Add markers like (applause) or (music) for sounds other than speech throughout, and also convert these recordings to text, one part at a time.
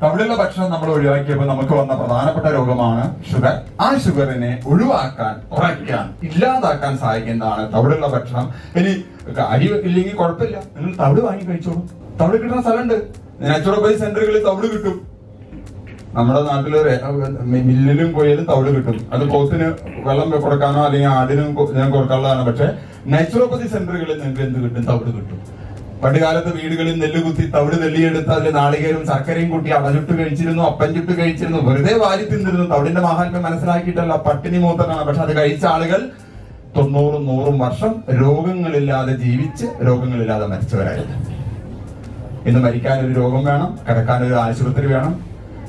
തവിടുള്ള ഭക്ഷണം നമ്മൾ ഒഴിവാക്കിയപ്പോൾ നമുക്ക് വന്ന പ്രധാനപ്പെട്ട രോഗമാണ് ഷുഗർ ആ ഷുഗറിനെ ഒഴിവാക്കാൻ കുറയ്ക്കാൻ ഇല്ലാതാക്കാൻ സഹായിക്കുന്നതാണ് തവിടുള്ള ഭക്ഷണം. ഇനി അരി ഇല്ലെങ്കിൽ കുഴപ്പമില്ല. നിങ്ങൾ തവിട് വാങ്ങി കഴിച്ചോളൂ. തവിട് കിട്ടുന്ന സ്ഥലമുണ്ട്. നാച്ചുറോപ്പതി സെന്ററുകളിൽ തവിട് കിട്ടും. നമ്മുടെ നാട്ടിൽ മില്ലിലും പോയാലും തവിട് കിട്ടും. അത് പോത്തിന് വെള്ളം കൊടുക്കാനോ അല്ലെങ്കിൽ ആടിനും ഞാൻ കൊടുക്കാനുള്ളതാണ്. പക്ഷെ നാച്ചുറോപ്പതി സെന്ററുകളിൽ നിങ്ങൾക്ക് എന്ത് കിട്ടും? തവിട് കിട്ടും. പണ്ട് കാലത്ത് വീടുകളിൽ നെല്ലുകുത്തി തവിട് നെല്ലിയെടുത്ത് അതിൽ നാളികേരും ശർക്കരയും കൂട്ടി അടചുട്ട് കഴിച്ചിരുന്നു അപ്പം ചുട്ട് കഴിച്ചിരുന്നു. വെറുതെ വാരി തിന്നിരുന്നു. തവിടിന്റെ മഹാത്മ്യം മനസ്സിലാക്കിയിട്ടല്ല. പട്ടിണി മൂത്തനാണ് പക്ഷെ അത് കഴിച്ച ആളുകൾ തൊണ്ണൂറും നൂറും വർഷം രോഗങ്ങളില്ലാതെ ജീവിച്ച് രോഗങ്ങളില്ലാതെ മരിച്ചവരായിരുന്നു. ഇന്ന് മരിക്കാൻ ഒരു രോഗം വേണം കിടക്കാൻ ഒരു ആശുപത്രി വേണം.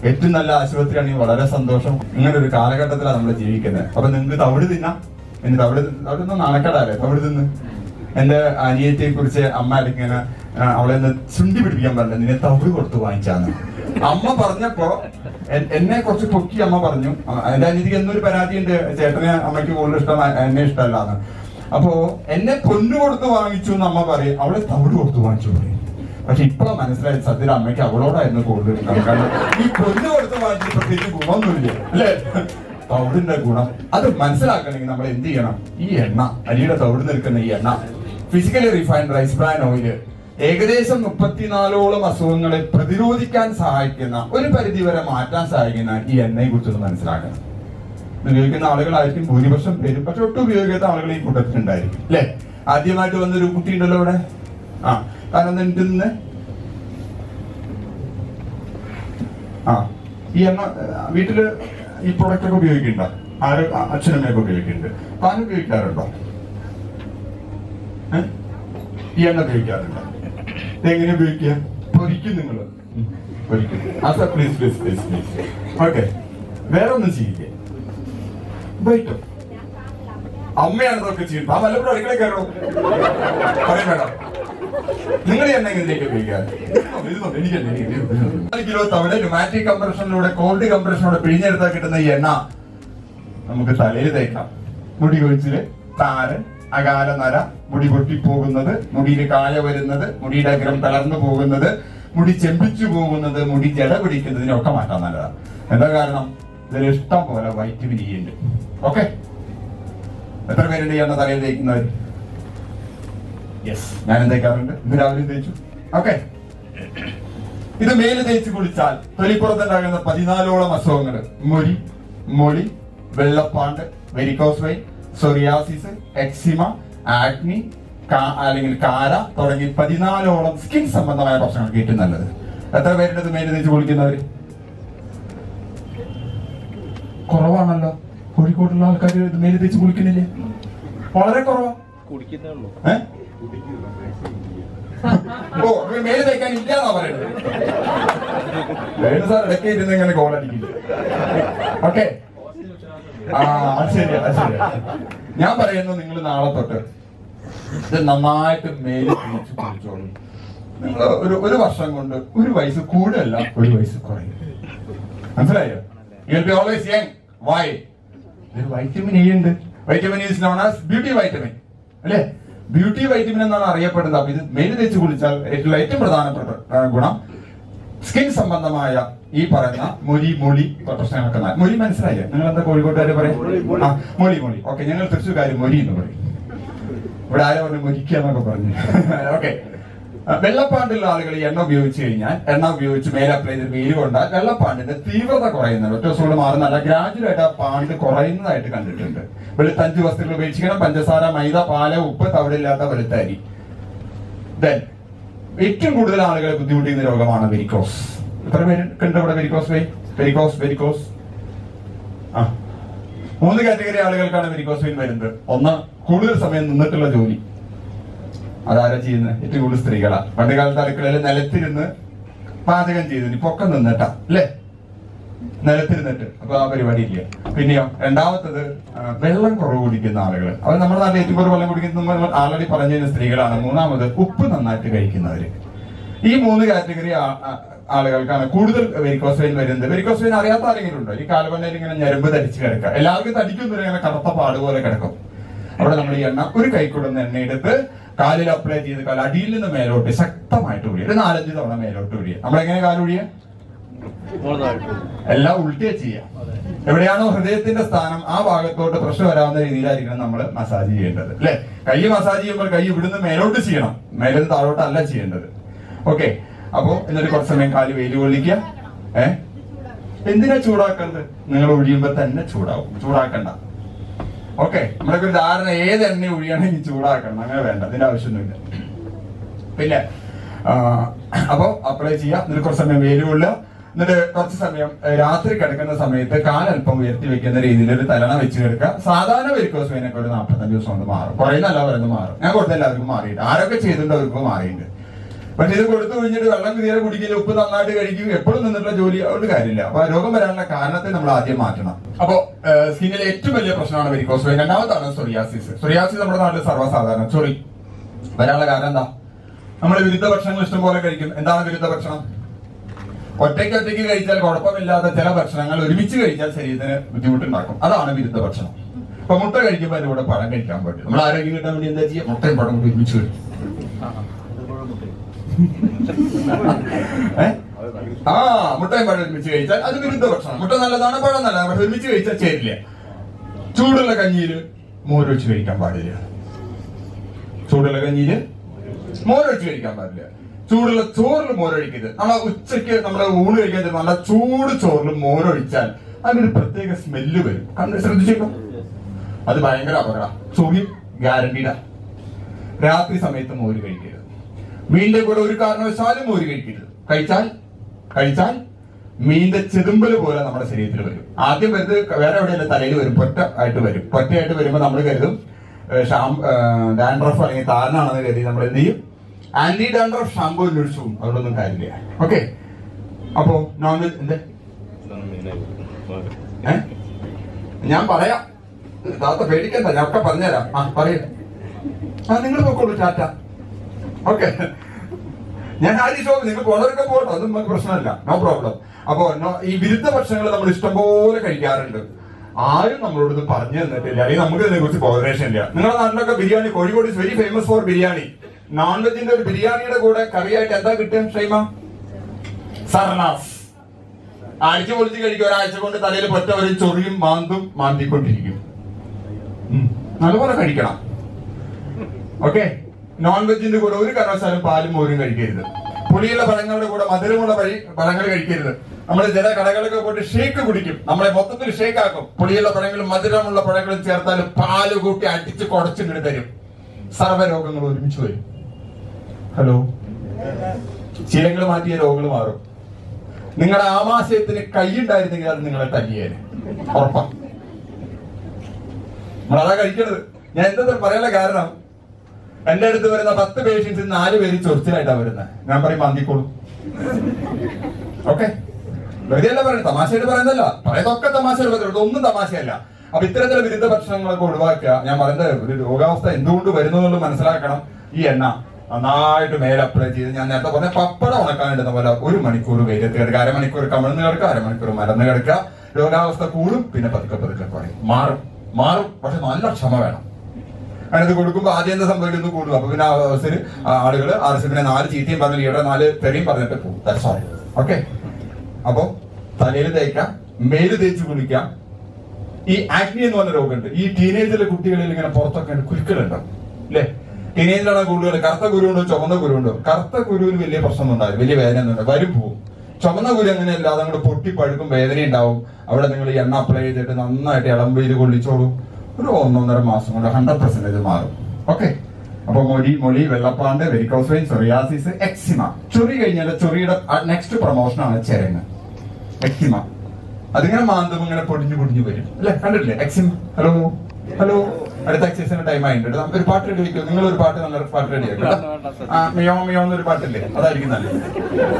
ഏറ്റവും നല്ല ആശുപത്രിയാണെങ്കിൽ വളരെ സന്തോഷം. ഇങ്ങനെ ഒരു കാലഘട്ടത്തിലാണ് നമ്മൾ ജീവിക്കുന്നത്. അപ്പൊ നിങ്ങൾക്ക് തവിട് തിന്നാം. എന്നിട്ട് തവിട് അവിടെ നിന്ന് നാണക്കേടല്ലേ? തവിട് തിന്ന്. എന്റെ അനിയത്തെ കുറിച്ച് അമ്മ ഇങ്ങനെ അവളെ ഒന്ന് ചുണ്ടി പിടിപ്പിക്കാൻ പറഞ്ഞില്ല നിന്നെ തവിട് കൊടുത്ത് വാങ്ങിച്ചാന്ന്. അമ്മ പറഞ്ഞപ്പോ എന്നെ കുറച്ച് പൊക്കി അമ്മ പറഞ്ഞു. എന്റെ അനിയത്തിക്ക് എന്നൊരു പരാതി ഉണ്ട് ചേട്ടനെ അമ്മയ്ക്ക് കൂടുതൽ ഇഷ്ടം എന്നെ ഇഷ്ടമല്ലാന്ന്. അപ്പോ എന്നെ പൊന്നു കൊടുത്ത് വാങ്ങിച്ചു എന്ന് അമ്മ പറയും. അവളെ തവിട് കൊടുത്ത് വാങ്ങിച്ചു പറയും. പക്ഷെ ഇപ്പൊ മനസ്സിലായി സത്യം അമ്മയ്ക്ക് അവളോടായിരുന്നു കൂടുതൽ. കാരണം ഈ പൊന്നു കൊടുത്ത് വാങ്ങിച്ചു പ്രത്യേകിച്ച് ഗുണമൊന്നുമില്ല? അല്ലേ? തവിടിന്റെ ഗുണം. അത് മനസ്സിലാക്കണമെങ്കിൽ നമ്മൾ എന്ത് ചെയ്യണം? ഈ എണ്ണ അരിയുടെ തവിട് നിൽക്കുന്ന ഈ എണ്ണ physically refined rice bran oil ഏകദേശം മുപ്പത്തിനാലോളം അസുഖങ്ങളെ പ്രതിരോധിക്കാൻ സഹായിക്കുന്ന ഒരു പരിധിവരെ മാറ്റാൻ സഹായിക്കുന്ന ഈ എണ്ണയെ കുറിച്ചൊന്ന് മനസ്സിലാക്കണം ഉപയോഗിക്കുന്ന ആളുകളായിരിക്കും ഭൂരിപക്ഷം പേരും. പക്ഷെ ഒട്ടും ഉപയോഗിക്കാത്ത ആളുകൾ ഈ കൂട്ടത്തിലുണ്ടായിരിക്കും. അല്ലെ? ആദ്യമായിട്ട് വന്നൊരു കുട്ടി ഉണ്ടല്ലോ അവിടെ. ആ കാരണം എന്നിട്ട് നിന്ന് ആ ഈ എണ്ണ വീട്ടിൽ ഈ പ്രൊഡക്റ്റ് ഒക്കെ ഉപയോഗിക്കണ്ട ആരും അച്ഛനമ്മയൊക്കെ ഉപയോഗിക്കുന്നുണ്ട്. താൻ ഉപയോഗിക്കാറുണ്ടോ? ഈ എണ്ണ ഉപയോഗിക്കാറില്ല. എങ്ങനെ ഉപയോഗിക്കുക? പൊരിക്കും നിങ്ങൾ പൊരിക്കും. അസ please please please please okay വേറെ ഒന്നും ചെയ്യില്ലേ? ഉപയോഗിക്കും. അമ്മയാണ് ഇതൊക്കെ ചെയ്യുന്നത് ആ വല്ലപ്പോഴും അടുക്കള കയറണം? പറയാം വേണം. നിങ്ങൾ എന്നെ എങ്ങനെയൊക്കെ ഉപയോഗിക്കാം നാല് കിലോ തവണ ന്യൂമാറ്റിക് കംപ്രഷനിലൂടെ കോൾഡ് കംപ്രഷനിലൂടെ പിഴിഞ്ഞെടുത്താൽ കിട്ടുന്ന എണ്ണ നമുക്ക് തലയിൽ തേക്കാം. മുടി കൊഴിച്ചിൽ താരൻ അകാല നര മുടി പൊട്ടിപ്പോകുന്നത് മുടിയിൽ കായ വരുന്നത് മുടിയുടെ അഗ്രം തളർന്നു പോകുന്നത് മുടി ചെമ്പിച്ചു പോകുന്നത് മുടി ജട പിടിക്കുന്നതിനൊക്കെ മാറ്റാൻ നല്ലതാണ്. എന്താ കാരണം? ഇതിൽ ഇഷ്ടം പോലെ വൈറ്റമിൻ ഇ ഉണ്ട്. ഓക്കെ എത്ര പേരുണ്ട് എണ്ണ തലയിൽ തേക്കുന്നവർ? യെസ് ഞാൻ തേക്കാറുണ്ട്. ഇന്ന് രാവിലെ തേച്ചു. ഓക്കെ ഇത് മേൽ തേച്ച് കുളിച്ചാൽ തൊലിപ്പുറത്തുണ്ടാകുന്ന പതിനാലോളം അസുഖങ്ങൾ. മുരി മൊളി വെള്ളപ്പാണ്ട് varicose vein psoriasis eczema acne അല്ലെങ്കിൽ കാര തുടങ്ങി പതിനാലോളം സ്കിൻ സംബന്ധമായ പ്രശ്നങ്ങൾക്ക് ഏറ്റവും നല്ലത്. എത്ര പേരുടെ ഇത് മേൽ തേച്ച് കുളിക്കുന്നവര് കുറവാണല്ലോ. കോഴിക്കോട്ടുള്ള ആൾക്കാർ ഇത് മേൽ തേച്ച് കുളിക്കുന്നില്ലേ വളരെ കുറവാ? ഓ മേലെ മേൽ തേക്കാൻ ഇല്ലാന്നാ പറയുന്നത്. വേണു സാർ ഇടയ്ക്ക് ഇരുന്ന് ഇങ്ങനെ കോളടിക്കില്ല ഓക്കെ. ആ ഞാൻ പറയുന്നു നിങ്ങൾ നാളെ തൊട്ട് ഇത് നന്നായിട്ട് മേൽ തേച്ച് കുളിച്ചോളൂ. നിങ്ങൾ ഒരു ഒരു വർഷം കൊണ്ട് ഒരു വയസ്സ് കൂടുതലല്ല ഒരു വയസ്സ് കുറയും. മനസ്സിലായോ? യു ബി ഓൾവേസ് യങ് വൈ വൈറ്റമിൻ ഇ ഉണ്ട്. Vitamin is known as beauty vitamin അല്ലേ? ബ്യൂട്ടി വൈറ്റമിൻ എന്നാണ് അറിയപ്പെടുന്നത്. അപ്പൊ ഇത് മെയിൻ തേച്ച് കുളിച്ചാൽ ഏറ്റവും ഏറ്റവും പ്രധാനപ്പെട്ട ഗുണം. സ്കിൻ സംബന്ധമായ ഈ പറയുന്ന മൊഴി മൊഴി പ്രശ്നങ്ങളൊക്കെ. മൊഴി മനസ്സിലായോ നിങ്ങൾ എന്താ കോഴിക്കോട്ടുകാർ പറയും ആ മൊഴി മൊഴി ഓക്കെ ഞങ്ങൾ തൃശ്ശൂർക്കാർ മൊഴി എന്ന് പറയും. ഇവിടെ ആരോ പറഞ്ഞു മൊരിക്കുക എന്നൊക്കെ പറഞ്ഞു. (laughs) ഓക്കെ. വെള്ളപ്പാണ്ടുള്ള ആളുകൾ ഈ എണ്ണ ഉപയോഗിച്ച് കഴിഞ്ഞാൽ എണ്ണ ഉപയോഗിച്ച് മേലെ അപ്ലൈ ചെയ്ത് വെയിൽ കൊണ്ടാൽ വെള്ളപ്പാണ്ടിന്റെ തീവ്രത കുറയുന്നുണ്ട്. ഒറ്റ ദിവസം കൊണ്ട് മാറുന്നല്ല ഗ്രാജുവൽ ആയിട്ട് ആ പാണ്ട് കുറയുന്നതായിട്ട് കണ്ടിട്ടുണ്ട്. വെളുത്തഞ്ച് വസ്തുക്കൾ ഉപയോഗിക്കണം പഞ്ചസാര മൈദ പാല ഉപ്പ് തവിടില്ലാത്ത വെളുത്തരി ദെൻ ഏറ്റവും കൂടുതൽ ആളുകളെ ബുദ്ധിമുട്ടിക്കുന്ന രോഗമാണ് വെരിക്കോസ് എത്ര പേരുണ്ട് ഇവിടെ വെരിക്കോസ് വെയിൻ ആ. മൂന്ന് കാറ്റഗറി ആളുകൾക്കാണ് വെരിക്കോസ് വെയിൻ വരുന്നത്. ഒന്ന് കൂടുതൽ സമയം നിന്നിട്ടുള്ള ജോലി. അതാരാ ചെയ്യുന്നത്? ഏറ്റവും കൂടുതൽ സ്ത്രീകളാ. പണ്ട് കാലത്ത് അടുക്കളയിൽ നിലത്തിരുന്ന് പാചകം ചെയ്തിന് ഇപ്പൊ ഒക്കെ നിന്നിട്ടാ അല്ലേ? നിലത്തിരുന്നിട്ട്. അപ്പൊ ആ പരിപാടി ഇല്ല. പിന്നെയോ രണ്ടാമത്തത് വെള്ളം കുറവ് കുടിക്കുന്ന ആളുകൾ അവർ നമ്മുടെ നാട്ടിൽ ഏറ്റവും കൂടുതൽ വെള്ളം കുടിക്കുന്ന ആൾറെഡി പറഞ്ഞു സ്ത്രീകളാണ്. മൂന്നാമത് ഉപ്പ് നന്നായിട്ട് കഴിക്കുന്നവര്. ഈ മൂന്ന് കാറ്റഗറി ആളുകൾക്കാണ് കൂടുതൽ വെരിക്കോസ് വരുന്നത്. വെരിക്കോസ് അറിയാത്ത ആരെങ്കിലും ഉണ്ടോ ഈ കാലുകൊണ്ടയിൽ ഇങ്ങനെ ഞരമ്പ് തടിച്ച് കിടക്കുക. എല്ലാവർക്കും തടിക്കുന്നൊരു ഇങ്ങനെ കറുത്ത പാട് പോലെ കിടക്കും. അവിടെ നമ്മൾ ഈ എണ്ണ ഒരു കൈക്കുടുന്ന എണ്ണ എടുത്ത് കാലിൽ അപ്ലൈ ചെയ്ത് കാല അടിയിൽ നിന്ന് മേലോട്ട് ശക്തമായിട്ട് ഒഴിയുക ഒരു നാലഞ്ച് തവണ മേലോട്ട് ഒഴിയുക നമ്മളെങ്ങനെ കാലൊഴിയ എല്ലാം ഉൾട്ടിയ ചെയ്യാം. എവിടെയാണോ ഹൃദയത്തിന്റെ സ്ഥാനം ആ ഭാഗത്തോട്ട് പ്രശ്നം വരാവുന്ന രീതിയിലായിരിക്കണം നമ്മൾ മസാജ് ചെയ്യേണ്ടത്. അല്ലെ? കൈ മസാജ് ചെയ്യുമ്പോൾ കൈ ഇവിടുന്ന് മേലോട്ട് ചെയ്യണം. മേലിൽ താഴോട്ട് അല്ല ചെയ്യേണ്ടത്. ഓക്കെ അപ്പോ എന്നിട്ട് കുറച്ച് സമയം കാൽ വെയിൽ കൊള്ളിക്കുക. ഏ? എന്തിനാ ചൂടാക്കേണ്ടത്? നിങ്ങൾ ഒഴിയുമ്പോ തന്നെ ചൂടാവും. ചൂടാക്കണ്ട. ഓക്കെ നമ്മളൊക്കെ ഒരു ധാരണ ഏത് എണ്ണ ഒഴിയണമെങ്കിൽ ചൂടാക്കണം. അങ്ങനെ വേണ്ട അതിന്റെ ആവശ്യമൊന്നുമില്ല. പിന്നെ അപ്പോ അപ്ലൈ ചെയ്യാം എന്നിട്ട് കുറച്ച് സമയം വെയിൽ കൊള്ളുക. എന്നിട്ട് കുറച്ച് സമയം രാത്രി കിടക്കുന്ന സമയത്ത് കാലല്പം ഉയർത്തി വെക്കുന്ന രീതിയിൽ ഒരു തലണ വെച്ച് കിടക്കുക. സാധാരണ വെരിക്കോസ് വെയിനൊക്കെ ഒരു നാൽപ്പത്തഞ്ച് ദിവസം കൊണ്ട് മാറും. കുറേ നല്ല പറയുന്നത് മാറും. ഞാൻ കൊടുത്ത എല്ലാവർക്കും മാറിയിട്ട് ആരൊക്കെ ചെയ്തിട്ടുണ്ട് അവർക്ക് മാറിയിട്ടുണ്ട്. പക്ഷെ ഇത് കൊടുത്തു കഴിഞ്ഞിട്ട് വെള്ളം തീരെ കുടിക്കില്ല ഉപ്പ് നന്നായിട്ട് കഴിക്കും എപ്പോഴും നിന്നിട്ടുള്ള ജോലി അതുകൊണ്ട് കാര്യമില്ല. അപ്പൊ രോഗം വരാനുള്ള കാരണത്തെ നമ്മൾ ആദ്യം മാറ്റണം. അപ്പോ സ്കിന്നിലെ ഏറ്റവും വലിയ പ്രശ്നമാണ് വെരിക്കോസ് വെയിൻ രണ്ടാമതാണ് സൊറിയാസിസ് സൊറിയാസിസ് നമ്മുടെ നാട്ടിൽ സർവസാധാരണ. സോറി വരാനുള്ള കാരണം എന്താ? നമ്മൾ വിരുദ്ധ ഭക്ഷണങ്ങൾ ഇഷ്ടം പോലെ കഴിക്കും. എന്താണ് വിരുദ്ധ ഭക്ഷണം? ഒറ്റയ്ക്ക് ഒറ്റയ്ക്ക് കഴിച്ചാൽ കുഴപ്പമില്ലാത്ത ചില ഭക്ഷണങ്ങൾ ഒരുമിച്ച് കഴിച്ചാൽ ശരീരത്തിന് ബുദ്ധിമുട്ടുണ്ടാക്കും. അതാണ് വിരുദ്ധ ഭക്ഷണം. ഇപ്പൊ മുട്ട കഴിക്കുമ്പോൾ അതിലൂടെ കൂടെ പഴം കഴിക്കാൻ പറ്റും. നമ്മൾ ആരോഗ്യം കിട്ടാൻ വേണ്ടി എന്താ ചെയ്യുക? മുട്ടയും പഴം കൂടി ഒരുമിച്ച് കഴിക്കും? (laughs) ആ മുട്ടയും പഴം ഒരുമിച്ച് കഴിച്ചാൽ അത് വിരുദ്ധ ഭക്ഷണം. മുട്ട നല്ലതാണ് പഴം നല്ലതാണ് പക്ഷെ ഒരുമിച്ച് കഴിച്ചാൽ ചേരില്ല. ചൂടുള്ള കഞ്ഞിയിൽ മോരൊഴിച്ച് കഴിക്കാൻ പാടില്ല. ചൂടുള്ള കഞ്ഞിയിൽ മോരൊഴിച്ച് കഴിക്കാൻ പാടില്ല. ചൂടുള്ള ചോറിൽ മോരൊഴിക്കരുത് നമ്മളെ ഉച്ചയ്ക്ക് നമ്മളെ ഊണ് കഴിക്കാൻ നല്ല ചൂട് ചോറിൽ മോരൊഴിച്ചാൽ അതിനൊരു പ്രത്യേക സ്മെല്ല് വരും. കണ്ട് ശ്രദ്ധിച്ചേക്കോ അത് ഭയങ്കര അപകടം. സുഖി ഗ്യാരണ്ടീഡാ രാത്രി സമയത്ത് മോര് കഴിക്കരുത്. മീനിന്റെ കൂടെ ഒരു കാരണവശാലും മോര് കഴിക്കരുത്. കഴിച്ചാൽ കഴിച്ചാൽ മീനിന്റെ ചെതുമ്പൽ പോലെ നമ്മുടെ ശരീരത്തിൽ വരും. ആദ്യം വരുന്നത് വേറെ എവിടെയല്ല തലയിൽ വരും പൊറ്റ ആയിട്ട് വരും. പൊറ്റയായിട്ട് വരുമ്പോൾ നമ്മൾ കരുതും ഷാം ഡാൻഡ്രഫ് അല്ലെങ്കിൽ താരനാണെന്ന് കരുതി നമ്മൾ എന്ത് ചെയ്യും? ആന്റി ഡാൻഡ്രഫ് ഷാമ്പൂ ഒഴിച്ചു അതുകൊണ്ടൊന്നും കാര്യമില്ല. ഓക്കെ? അപ്പോ നോൺ വെജ് എന്ത്? ഞാൻ പറയാം. താത്ത പേടിക്കണ്ട ഞാൻ ഒക്കെ പറഞ്ഞുതരാം. ആ പറയൂ. ആ നിങ്ങൾ നോക്കോളൂ ടാറ്റ. ഓക്കെ. ഞാൻ ആരും ഷോ നിങ്ങൾക്ക് വളരൊക്കെ പോകട്ടോ അത് നമുക്ക് പ്രശ്നമല്ല. നോ പ്രോബ്ലം അപ്പോ ഈ വിരുദ്ധ ഭക്ഷണങ്ങൾ നമ്മൾ ഇഷ്ടംപോലെ കഴിക്കാറുണ്ട്. ആരും നമ്മളോട് പറഞ്ഞു തന്നിട്ടില്ല. അല്ലെങ്കിൽ നമുക്ക് ഇതിനെ കുറിച്ച് ബോധനേഷൻ ഇല്ല. നിങ്ങളുടെ നാട്ടിലൊക്കെ biryani Kozhikode is very famous for biryani. Non വെജിന്റെ ഒരു ബിരിയാണിയുടെ കൂടെ കറിയായിട്ട് എന്താ കിട്ടുക ഷൈമ? സർണാസ് ആഴ്ച പൊളിച്ച് കഴിക്കും. ഒരാഴ്ച കൊണ്ട് തലയിൽ പൊറ്റവരും ചൊറിയും മാന്തും മാന്തിക്കൊണ്ടിരിക്കും. നല്ലപോലെ കഴിക്കണം. ഓക്കെ? നോൺ വെജിന്റെ കൂടെ ഒരു കാരണവശാലും പാലും മോരും കഴിക്കരുത്. പുളിയുള്ള പഴങ്ങളുടെ കൂടെ മധുരമുള്ള പഴി പഴങ്ങൾ കഴിക്കരുത്. നമ്മൾ ചില കടകളൊക്കെ പോയിട്ട് ഷേക്ക് കുടിക്കും. നമ്മളെ മൊത്തത്തിൽ ഷേക്ക് ആക്കും പുളിയുള്ള പഴങ്ങളും മധുരമുള്ള പഴങ്ങളും ചേർത്താൽ പാൽ കൂട്ടി അടിച്ച് കുടച്ചിട്ട് തരും. സർവരോഗങ്ങൾ ഒരുമിച്ച് വരും. ഹലോ? ശീലങ്ങൾ മാറ്റിയ രോഗങ്ങൾ മാറും. നിങ്ങളുടെ ആമാശയത്തിന് കൈയുണ്ടായിരുന്നെങ്കിൽ അത് നിങ്ങളെ തല്ലിയേനെ. ഉറപ്പാ. നമ്മളതാ കഴിക്കണത്. ഞാൻ എന്താ പറയാനുള്ള കാരണം? എന്റെ അടുത്ത് വരുന്ന പത്ത് പേഷ്യൻസ് നാല് പേര് ചൊറിച്ചിലായിട്ടാ വരുന്നത് ഞാൻ പറയും മന്തിക്കോളൂ. ഓക്കെ. വെറുതെ അല്ല പറയുന്നത് തമാശയായിട്ട് പറയുന്നതല്ല. പറയുന്നതൊക്കെ തമാശ ഒന്നും തമാശയല്ല. അപ്പൊ ഇത്തരത്തിലുള്ള വിരുദ്ധ ഭക്ഷണങ്ങളൊക്കെ ഒഴിവാക്കുക. ഞാൻ പറയുന്നത് ഒരു രോഗാവസ്ഥ എന്തുകൊണ്ട് വരുന്നു എന്നുള്ളത് മനസ്സിലാക്കണം. ഈ എണ്ണ നന്നായിട്ട് മേലെ അപ്ലൈ ചെയ്ത് ഞാൻ നേരത്തെ പറഞ്ഞ പപ്പടം ഉണക്കാനിടുന്ന പോലെ ഒരു മണിക്കൂർ വെയിലത്ത് കിടക്കുക. അരമണിക്കൂർ കമിഴ്ന്ന് കിടക്കുക. അരമണിക്കൂർ മരന്ന് കിടക്കുക. രോഗാവസ്ഥ കൂടും. പിന്നെ പതുക്കെ പതുക്കെ കുറയും. മാറും. മാറും. പക്ഷെ നല്ല ക്ഷമ വേണം. അതിനത് കൊടുക്കുമ്പോൾ ആദ്യം എന്താ സംഭവിക്കുന്നത്? കൂടും അപ്പൊ പിന്നെ അവസരം ആളുകൾ ആർ എസ് എഫിനെ നാല് ചീത്തയും പറഞ്ഞു ഇവിടെ നാല് തെറിയും പറഞ്ഞിട്ട് പോകും. ഓക്കെ അപ്പൊ തലയിൽ തേക്കാം മേൽ തേച്ച് കുളിക്കാം. ഈ ആക്നി എന്ന് പറഞ്ഞ രോഗമുണ്ട്. ഈ ടീനേജിലെ കുട്ടികളിൽ ഇങ്ങനെ പുറത്തൊക്കെ കുരുക്കളുണ്ടാവും. അല്ലേ ടീനേജിലാണ് കൂടുതൽ? കറുത്ത കുരുണ്ടോ ചുവന്ന കുരുണ്ടോ കറുത്ത കുരുവിന് വലിയ പ്രശ്നമൊന്നും ഉണ്ടാവില്ല വലിയ വേദന ഒന്നും ഉണ്ടാവും വരും പോവും ചുമന്ന കുരു അതങ്ങോട്ട് പൊട്ടി പഴുക്കും വേദന ഉണ്ടാവും. അവിടെ നിങ്ങൾ ഈ എണ്ണ അപ്ലൈ ചെയ്തിട്ട് നന്നായിട്ട് ഇളം വെയിൽ കൊള്ളിച്ചോളൂ. ഒരു ഒന്നൊന്നര മാസം കൊണ്ട് ഹൺഡ്രഡ് പെർസെന്റേജ് മാറും. ഓക്കെ അപ്പൊ മൊഴി മൊഴി വെള്ളപ്പാണ്ട് വെരിക്കോസ് വെയിൻ സൊറിയാസിസ് എക്സിമ ചൊറി കഴിഞ്ഞാൽ ചൊറിയുടെ നെക്സ്റ്റ് പ്രൊമോഷൻ ആണ് ചെരങ്ങ്. എക്സിമ അതിങ്ങനെ മാന്തും ഇങ്ങനെ പൊടിഞ്ഞു പൊടിഞ്ഞു വരും. അല്ലെ? കണ്ടിട്ടില്ലേ? എക്സിമ ഹലോ ഹലോ അടുത്ത എക്സസൈസിന് ടൈം ആയിട്ടുണ്ട്. നമുക്ക് ഒരു പാട്ട് റെഡി വെക്കും. നിങ്ങൾ ഒരു പാട്ട് നല്ല പാട്ട് റെഡി ആക്കും ആ മിയോ മിയോ എന്നൊരു പാട്ടില്ലേ? അതായിരിക്കും നല്ലത്.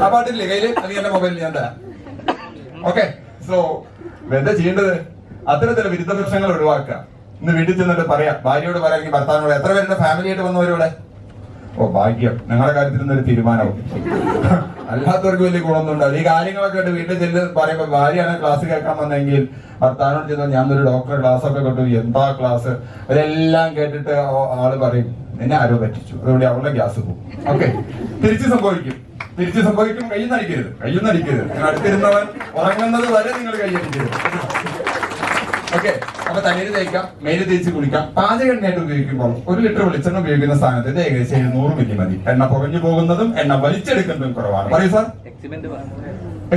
ആ പാട്ടില്ലേ? കയ്യിൽ? അല്ലെങ്കിൽ എന്റെ മൊബൈലിൽ ഞാൻ തരാം. ഓക്കെ സോ എന്താ ചെയ്യേണ്ടത്? അത്തരത്തിലുള്ള വിരുദ്ധ പ്രശ്നങ്ങൾ ഒഴിവാക്കുക. ഇന്ന് വീട്ടിൽ ചെന്നിട്ട് പറയാം ഭാര്യയോട് പറയാമെങ്കിൽ ഭർത്താവിനോട് എത്ര പേരുടെ ഫാമിലി ആയിട്ട് വന്നവരിവിടെ ഓ ഭാഗ്യം. ഞങ്ങളുടെ കാര്യത്തിൽ നിന്നൊരു തീരുമാനവും. അല്ലാത്തവർക്ക് വലിയ ഗുണമൊന്നും ഉണ്ടാവില്ല ഈ കാര്യങ്ങളൊക്കെ ആയിട്ട് വീട്ടിൽ ചെല്ല് പറയുമ്പോൾ ഭാര്യയാണ് ക്ലാസ് കേൾക്കാൻ വന്നെങ്കിൽ ഭർത്താവിനോട് ചെന്ന് ഞാൻ ഒരു ഡോക്ടർ ക്ലാസ് ഒക്കെ കേട്ടു എന്താ ക്ലാസ് അതെല്ലാം കേട്ടിട്ട് ആൾ പറയും എന്നെ ആരോ പറ്റിച്ചു. അതുകൊണ്ട് അവളുടെ ഗ്യാസ് പോകും. ഓക്കെ. തിരിച്ചു സംഭവിക്കും. തിരിച്ച് സംഭവിക്കും കയ്യിൽ നടിക്കരുത് കയ്യിൽ നടിക്കരുത് അടുത്തിരുന്നവൻ ഉറങ്ങുന്നത് വരെ നിങ്ങൾ കൈയടിക്കരുത് ഓക്കെ അപ്പൊ തലയിൽ തേക്കാം. മേൽ തേച്ച് കുളിക്കാം. പാചക എണ്ണയായിട്ട് ഉപയോഗിക്കുമ്പോൾ ഒരു ലിറ്റർ വെളിച്ചെണ്ണ ഉപയോഗിക്കുന്ന സ്ഥാനത്ത് ഇത് ഏകദേശം എഴുന്നൂറ് മില്ലി മതി. എണ്ണ പുകഞ്ഞു പോകുന്നതും എണ്ണ വലിച്ചെടുക്കുന്നതും കുറവാണ്. പറയൂ സാർ.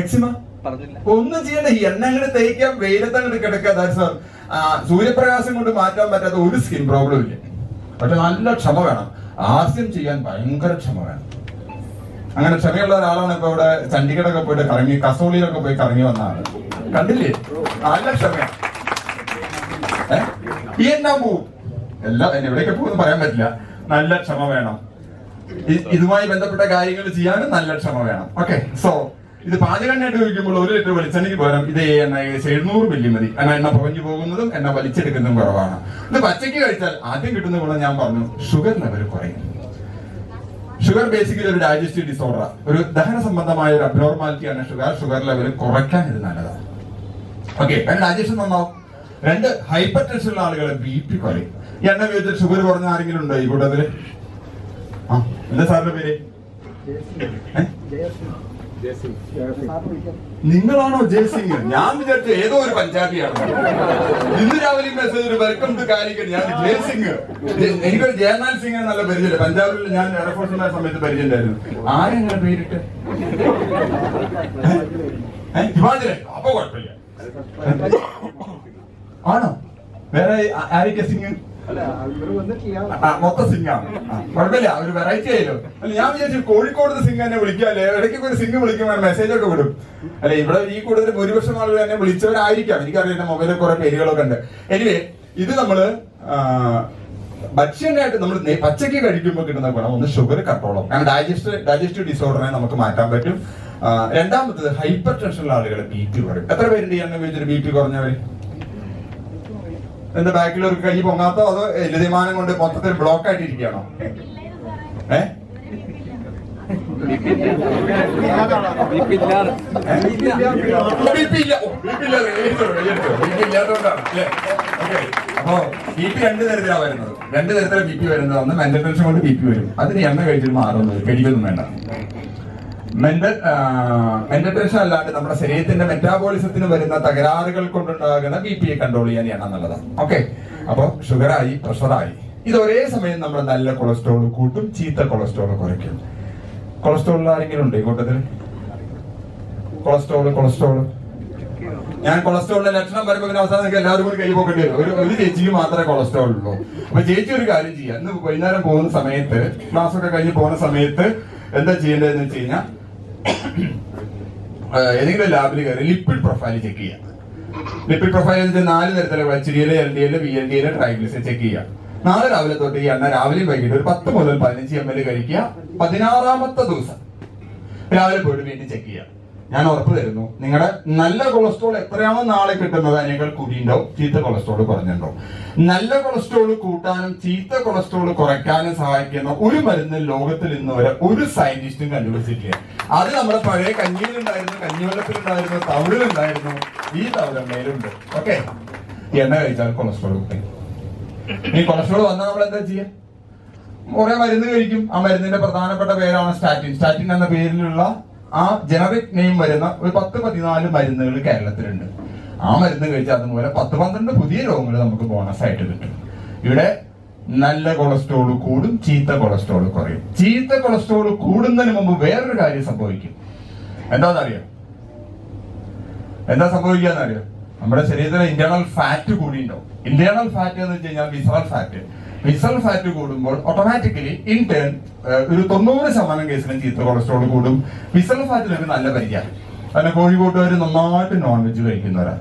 എക്സിമ ഒന്നും ചെയ്യണ്ട. ഈ എണ്ണ അങ്ങോട്ട് തേക്കാം വെയിലത്ത് അങ്ങോട്ട് കിടക്കുക. സാർ സൂര്യപ്രകാശം കൊണ്ട് മാറ്റാൻ പറ്റാത്ത ഒരു സ്കിൻ പ്രോബ്ലം ഇല്ല. പക്ഷെ നല്ല ക്ഷമ വേണം. ആദ്യം ചെയ്യാൻ ഭയങ്കര ക്ഷമ വേണം. അങ്ങനെ ക്ഷമയുള്ള ഒരാളാണ് ഇപ്പൊ ഇവിടെ ചണ്ഡീഗഡൊക്കെ പോയിട്ട് കറങ്ങി കസോളിയിലൊക്കെ പോയി കറങ്ങി വന്നാണ് ആൾ കണ്ടില്ലേ? നല്ല ക്ഷമയാണ്? ഈ എന്നാ പോവും എല്ലാം എവിടെയൊക്കെ പോകുന്നു പറയാൻ പറ്റില്ല. നല്ല ക്ഷമ വേണം. ഇതുമായി ബന്ധപ്പെട്ട കാര്യങ്ങൾ ചെയ്യാനും നല്ല ക്ഷമ വേണം. ഓക്കെ സോ ഇത് പാചകണ്ണായിട്ട് ചോദിക്കുമ്പോൾ ഒരു ലിറ്റർ വെളിച്ചെണ്ണയ്ക്ക് പകരം ഇത് എണ്ണ ഏകദേശം എഴുന്നൂറ് മില്ലി മതി. കാരണം എണ്ണ പുറഞ്ഞു പോകുന്നതും എണ്ണ വലിച്ചെടുക്കുന്നതും കുറവാണ്. ഇത് പച്ചയ്ക്ക് കഴിച്ചാൽ ആദ്യം കിട്ടുന്ന ഗുണം ഞാൻ പറഞ്ഞു ഷുഗർ ലെവൽ കുറയും. ഷുഗർ ബേസിക്കലി ഒരു ഡൈജസ്റ്റീവ് ഡിസോർഡർ ഒരു ദഹന സംബന്ധമായ ഒരു അബ്നോർമാലിറ്റിയാണ് ഷുഗർ ഷുഗർ ലെവൽ കുറയ്ക്കാൻ ഇത് നല്ലതാണ്. ഓക്കെ ഡൈജഷൻ നന്നാവും. രണ്ട് ഹൈപ്പർ ടെൻഷൻ ഉള്ള ആളുകളെ ബി പി കുറയും ഈ എണ്ണ ഉപയോഗിച്ച് ഷുഗർ കുറഞ്ഞ ആരെങ്കിലും ഉണ്ടോ ഈ കൂട്ടത്തിൽ? ആ എന്താ സാറിന്റെ പേര്? നിങ്ങളാണോ ജയസിംഗ്? ഞാൻ വിചാരിച്ചു ഏതോ ഒരു പഞ്ചാബിയാണ്. ഇന്ന് രാവിലെ മെസ്സേജ് ഒരു വെൽക്കം ടു കാലിക്കറ്റ്. ഞാൻ ജയസിംഗ്. എനിക്ക് എനിക്കൊരു ജയനാൽ സിംഗ് നല്ല പരിചയമില്ല. പഞ്ചാബിൽ ഞാൻ എയർഫോഴ്സ് ഉണ്ടായ സമയത്ത് പരിചയമുണ്ടായിരുന്നു. ആരെങ്ങനെ പേരിട്ട്? ഹിമാചലേ അപ്പൊ കുഴപ്പമില്ല. ആണോ? വേറെ ആരൊക്കെ സിംഗ് മൊത്തം സിംഗാണ് കുഴപ്പമില്ല ഒരു വെറൈറ്റി ആയല്ലോ അല്ല ഞാൻ വിചാരിച്ചു കോഴിക്കോട് സിംഗ് എന്നെ വിളിക്കാല്ലേ ഇടയ്ക്കൊക്കെ ഒരു സിംഗ് വിളിക്കുമ്പോൾ മെസ്സേജ് ഒക്കെ വിടും. അല്ലെ ഇവിടെ ഈ കൂടുതൽ ഭൂരിപക്ഷം ആളുകൾ എന്നെ വിളിച്ചവരായിരിക്കാം. എനിക്കറിയാം എന്റെ മൊബൈലിൽ കുറെ പേരുകളൊക്കെ ഉണ്ട്. എനിവേ ഇത് നമ്മൾ ഭക്ഷ്യനായിട്ട് നമ്മൾ പച്ചക്ക് കഴിക്കുമ്പോൾ കിട്ടുന്ന ഗുണം ഒന്ന് ഷുഗർ കൺട്രോളും കാരണം ഡൈജസ്റ്റ് ഡൈജസ്റ്റീവ് ഡിസോർഡറിനെ നമുക്ക് മാറ്റാൻ പറ്റും. രണ്ടാമത്തത് ഹൈപ്പർ ടെൻഷനുള്ള ആളുകൾ ബി പി കുറയും. എത്ര പേരുണ്ട് ഈ എണ്ണ ബി പി കുറഞ്ഞവര്? എന്റെ ബാക്കിൽ ഒരു കൈ പൊങ്ങാത്തോ അതോ എല്ലുതിമാനം കൊണ്ട് മൊത്തത്തിൽ ബ്ലോക്ക് ആയിട്ടിരിക്കണോ ഏ? ബി പി രണ്ട് തരത്തിലാണ് വരുന്നത്. രണ്ട് തരത്തിലാണ് ബി പി വരുന്നത്. ഒന്ന് മെന്റൽ ടെൻഷൻ കൊണ്ട് ബി പി വരും. അതിന് എണ്ണ കഴിച്ചിട്ട് മാറുന്നത്. കഴിക്കൊന്നും വേണ്ട. മെന്റൽ മെന്റൽ ടെൻഷൻ അല്ലാണ്ട് നമ്മുടെ ശരീരത്തിന്റെ മെറ്റാബോളിസത്തിന് വരുന്ന തകരാറുകൾ കൊണ്ടുണ്ടാകുന്ന ബി പിയെ കൺട്രോൾ ചെയ്യാനാണ് നല്ലത് ഓക്കെ അപ്പൊ ഷുഗറായി പ്രഷറായി ഇത് ഒരേ സമയം നമ്മൾ നല്ല കൊളസ്ട്രോൾ കൂട്ടും ചീത്ത കൊളസ്ട്രോൾ കുറയ്ക്കും. കൊളസ്ട്രോൾ ആരെങ്കിലും ഉണ്ട് ഈ കൂട്ടത്തിൽ കൊളസ്ട്രോൾ കൊളസ്ട്രോൾ ഞാൻ കൊളസ്ട്രോളിന്റെ ലക്ഷണം വരുമ്പോൾ പിന്നെ അവസാനം നിങ്ങൾക്ക് എല്ലാവരും കൂടി കൈ പോക്കേണ്ടി വരും. ഒരു ഒരു ചേച്ചിക്ക് മാത്രമേ കൊളസ്ട്രോൾ ഉള്ളൂ. അപ്പൊ ചേച്ചി ഒരു കാര്യം ചെയ്യാം. ഇന്ന് വൈകുന്നേരം പോകുന്ന സമയത്ത് ക്ലാസ് ഒക്കെ കഴിഞ്ഞ് പോകുന്ന സമയത്ത് എന്താ ചെയ്യേണ്ടതെന്ന് വെച്ച് കഴിഞ്ഞാൽ ഏതെങ്കിലും ലാബിൽ കയറി ലിപ്പിഡ് പ്രൊഫൈൽ ചെക്ക് ചെയ്യാം. ലിപ്പിഡ് പ്രൊഫൈൽ എന്ന് നാല് തരത്തിലുള്ള H D L L D L V L D L ട്രൈഗ്ലിസ് check ചെയ്യാം. നാളെ രാവിലെ തൊട്ട് ഈ എണ്ണ രാവിലെയും വൈകിട്ട് ഒരു പത്ത് മുതൽ പതിനഞ്ച് എം എൽ കഴിക്കുക. പതിനാറാമത്തെ ദിവസം രാവിലെ പോയിട്ട് വീണ്ടും ചെക്ക് ചെയ്യാം. ഞാൻ ഉറപ്പ് തരുന്നു നിങ്ങളുടെ നല്ല കൊളസ്ട്രോൾ എത്രയാണോ നാളെ കിട്ടുന്നത് അതിനേക്കാൾ കൂടിയുണ്ടാവും. ചീത്ത കൊളസ്ട്രോൾ കുറഞ്ഞിട്ടുണ്ടാവും നല്ല കൊളസ്ട്രോൾ കൂട്ടാനും ചീത്ത കൊളസ്ട്രോൾ കുറയ്ക്കാനും സഹായിക്കുന്ന ഒരു മരുന്ന് ലോകത്തിൽ ഇന്ന് വരെ ഒരു സയന്റിസ്റ്റും കണ്ടുപിടിച്ചിട്ടില്ല. അത് നമ്മുടെ പഴയ കഞ്ഞിയിലുണ്ടായിരുന്നു കഞ്ഞിവെള്ളത്തിലുണ്ടായിരുന്നു തവിളിലുണ്ടായിരുന്നു. ഈ തവിളമ്മയിലുണ്ട് ഓക്കെ? എണ്ണ കഴിച്ചാൽ കൊളസ്ട്രോൾ കിട്ടും. ഈ കൊളസ്ട്രോൾ വന്നാൽ നമ്മൾ എന്താ ചെയ്യുക കുറെ മരുന്ന് കഴിക്കും. ആ മരുന്നിന്റെ പ്രധാനപ്പെട്ട പേരാണ് സ്റ്റാറ്റിൻ. സ്റ്റാറ്റിൻ എന്ന പേരിലുള്ള ആ ജനറിക് നെയിം വരുന്ന ഒരു പത്ത് പതിനാല് മരുന്നുകൾ കേരളത്തിലുണ്ട്. ആ മരുന്ന് കഴിച്ചാൽ അതുപോലെ പത്ത് പന്ത്രണ്ട് പുതിയ രോഗങ്ങൾ നമുക്ക് ബോണസ് ആയിട്ട് കിട്ടും. ഇവിടെ നല്ല കൊളസ്ട്രോൾ കൂടും ചീത്ത കൊളസ്ട്രോൾ കുറയും. ചീത്ത കൊളസ്ട്രോൾ കൂടുന്നതിന് മുമ്പ് വേറൊരു കാര്യം സംഭവിക്കും. എന്താണെന്നറിയോ? എന്താ സംഭവിക്കുക അറിയോ നമ്മുടെ ശരീരത്തിലെ ഇന്റേണൽ ഫാറ്റ് കൂടിയുണ്ടാവും ഇന്റേണൽ ഫാറ്റ് എന്ന് വെച്ച് കഴിഞ്ഞാൽ വിസറൽ ഫാറ്റ് വിസറൽ ഫാറ്റ് കൂടുമ്പോൾ ഓട്ടോമാറ്റിക്കലി ഇൻ ടേൺ ഒരു തൊണ്ണൂറ് ശതമാനം കേസിലും ചീത്ത കൊളസ്ട്രോൾ കൂടും. വിസൽ ഫാറ്റിന് ഒരു നല്ല പരിചയം അതിനെ കോഴിക്കോട്ടുകാർ നന്നായിട്ട് നോൺ വെജ് കഴിക്കുന്നവരാ.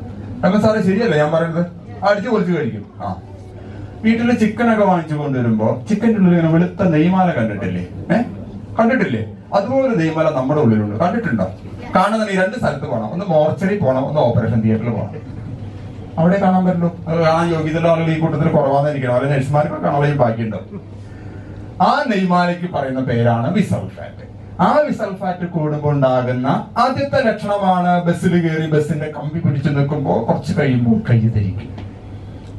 അല്ല സാറേ ശരിയല്ലേ ഞാൻ പറയുന്നത്? അടിച്ചു പൊളിച്ച് കഴിക്കും. ആ. വീട്ടിൽ ചിക്കനൊക്കെ വാങ്ങിച്ചു കൊണ്ടുവരുമ്പോ ചിക്കന്റെ ഉള്ളിൽ ഇങ്ങനെ വെളുത്ത നെയ്മാല കണ്ടിട്ടില്ലേ? ഏ? കണ്ടിട്ടില്ലേ? അതുപോലെ നെയ്മാല നമ്മുടെ ഉള്ളിലുണ്ട്. കണ്ടിട്ടുണ്ടോ? കാണുന്ന രണ്ട് സ്ഥലത്ത് പോകണം ഒന്ന് മോർച്ചറി പോകണം ഒന്ന് ഓപ്പറേഷൻ തിയേറ്ററിൽ പോകണം അവിടെ കാണാൻ പറ്റുള്ളൂ. അത് കാണാൻ യോഗ്യതയുള്ള ആളുകൾ ഈ കൂട്ടത്തിൽ കുറവാന്നിരിക്കണം അവരെ നഴ്സുമാർക്ക് കാണാൻ ഈ ബാക്കിയുണ്ടാവും ആ നെയ്മാലയ്ക്ക് പറയുന്ന പേരാണ് വിസൾഫാറ്റ് ആ വിസൾഫാറ്റ് കൂടുമ്പോൾ ഉണ്ടാകുന്ന ആദ്യത്തെ ലക്ഷണമാണ് ബസ്സിൽ കയറി ബസ്സിന്റെ കമ്പി പിടിച്ചു നിൽക്കുമ്പോൾ കുറച്ച് കഴിയുമ്പോൾ കൈ ധരിക്കും.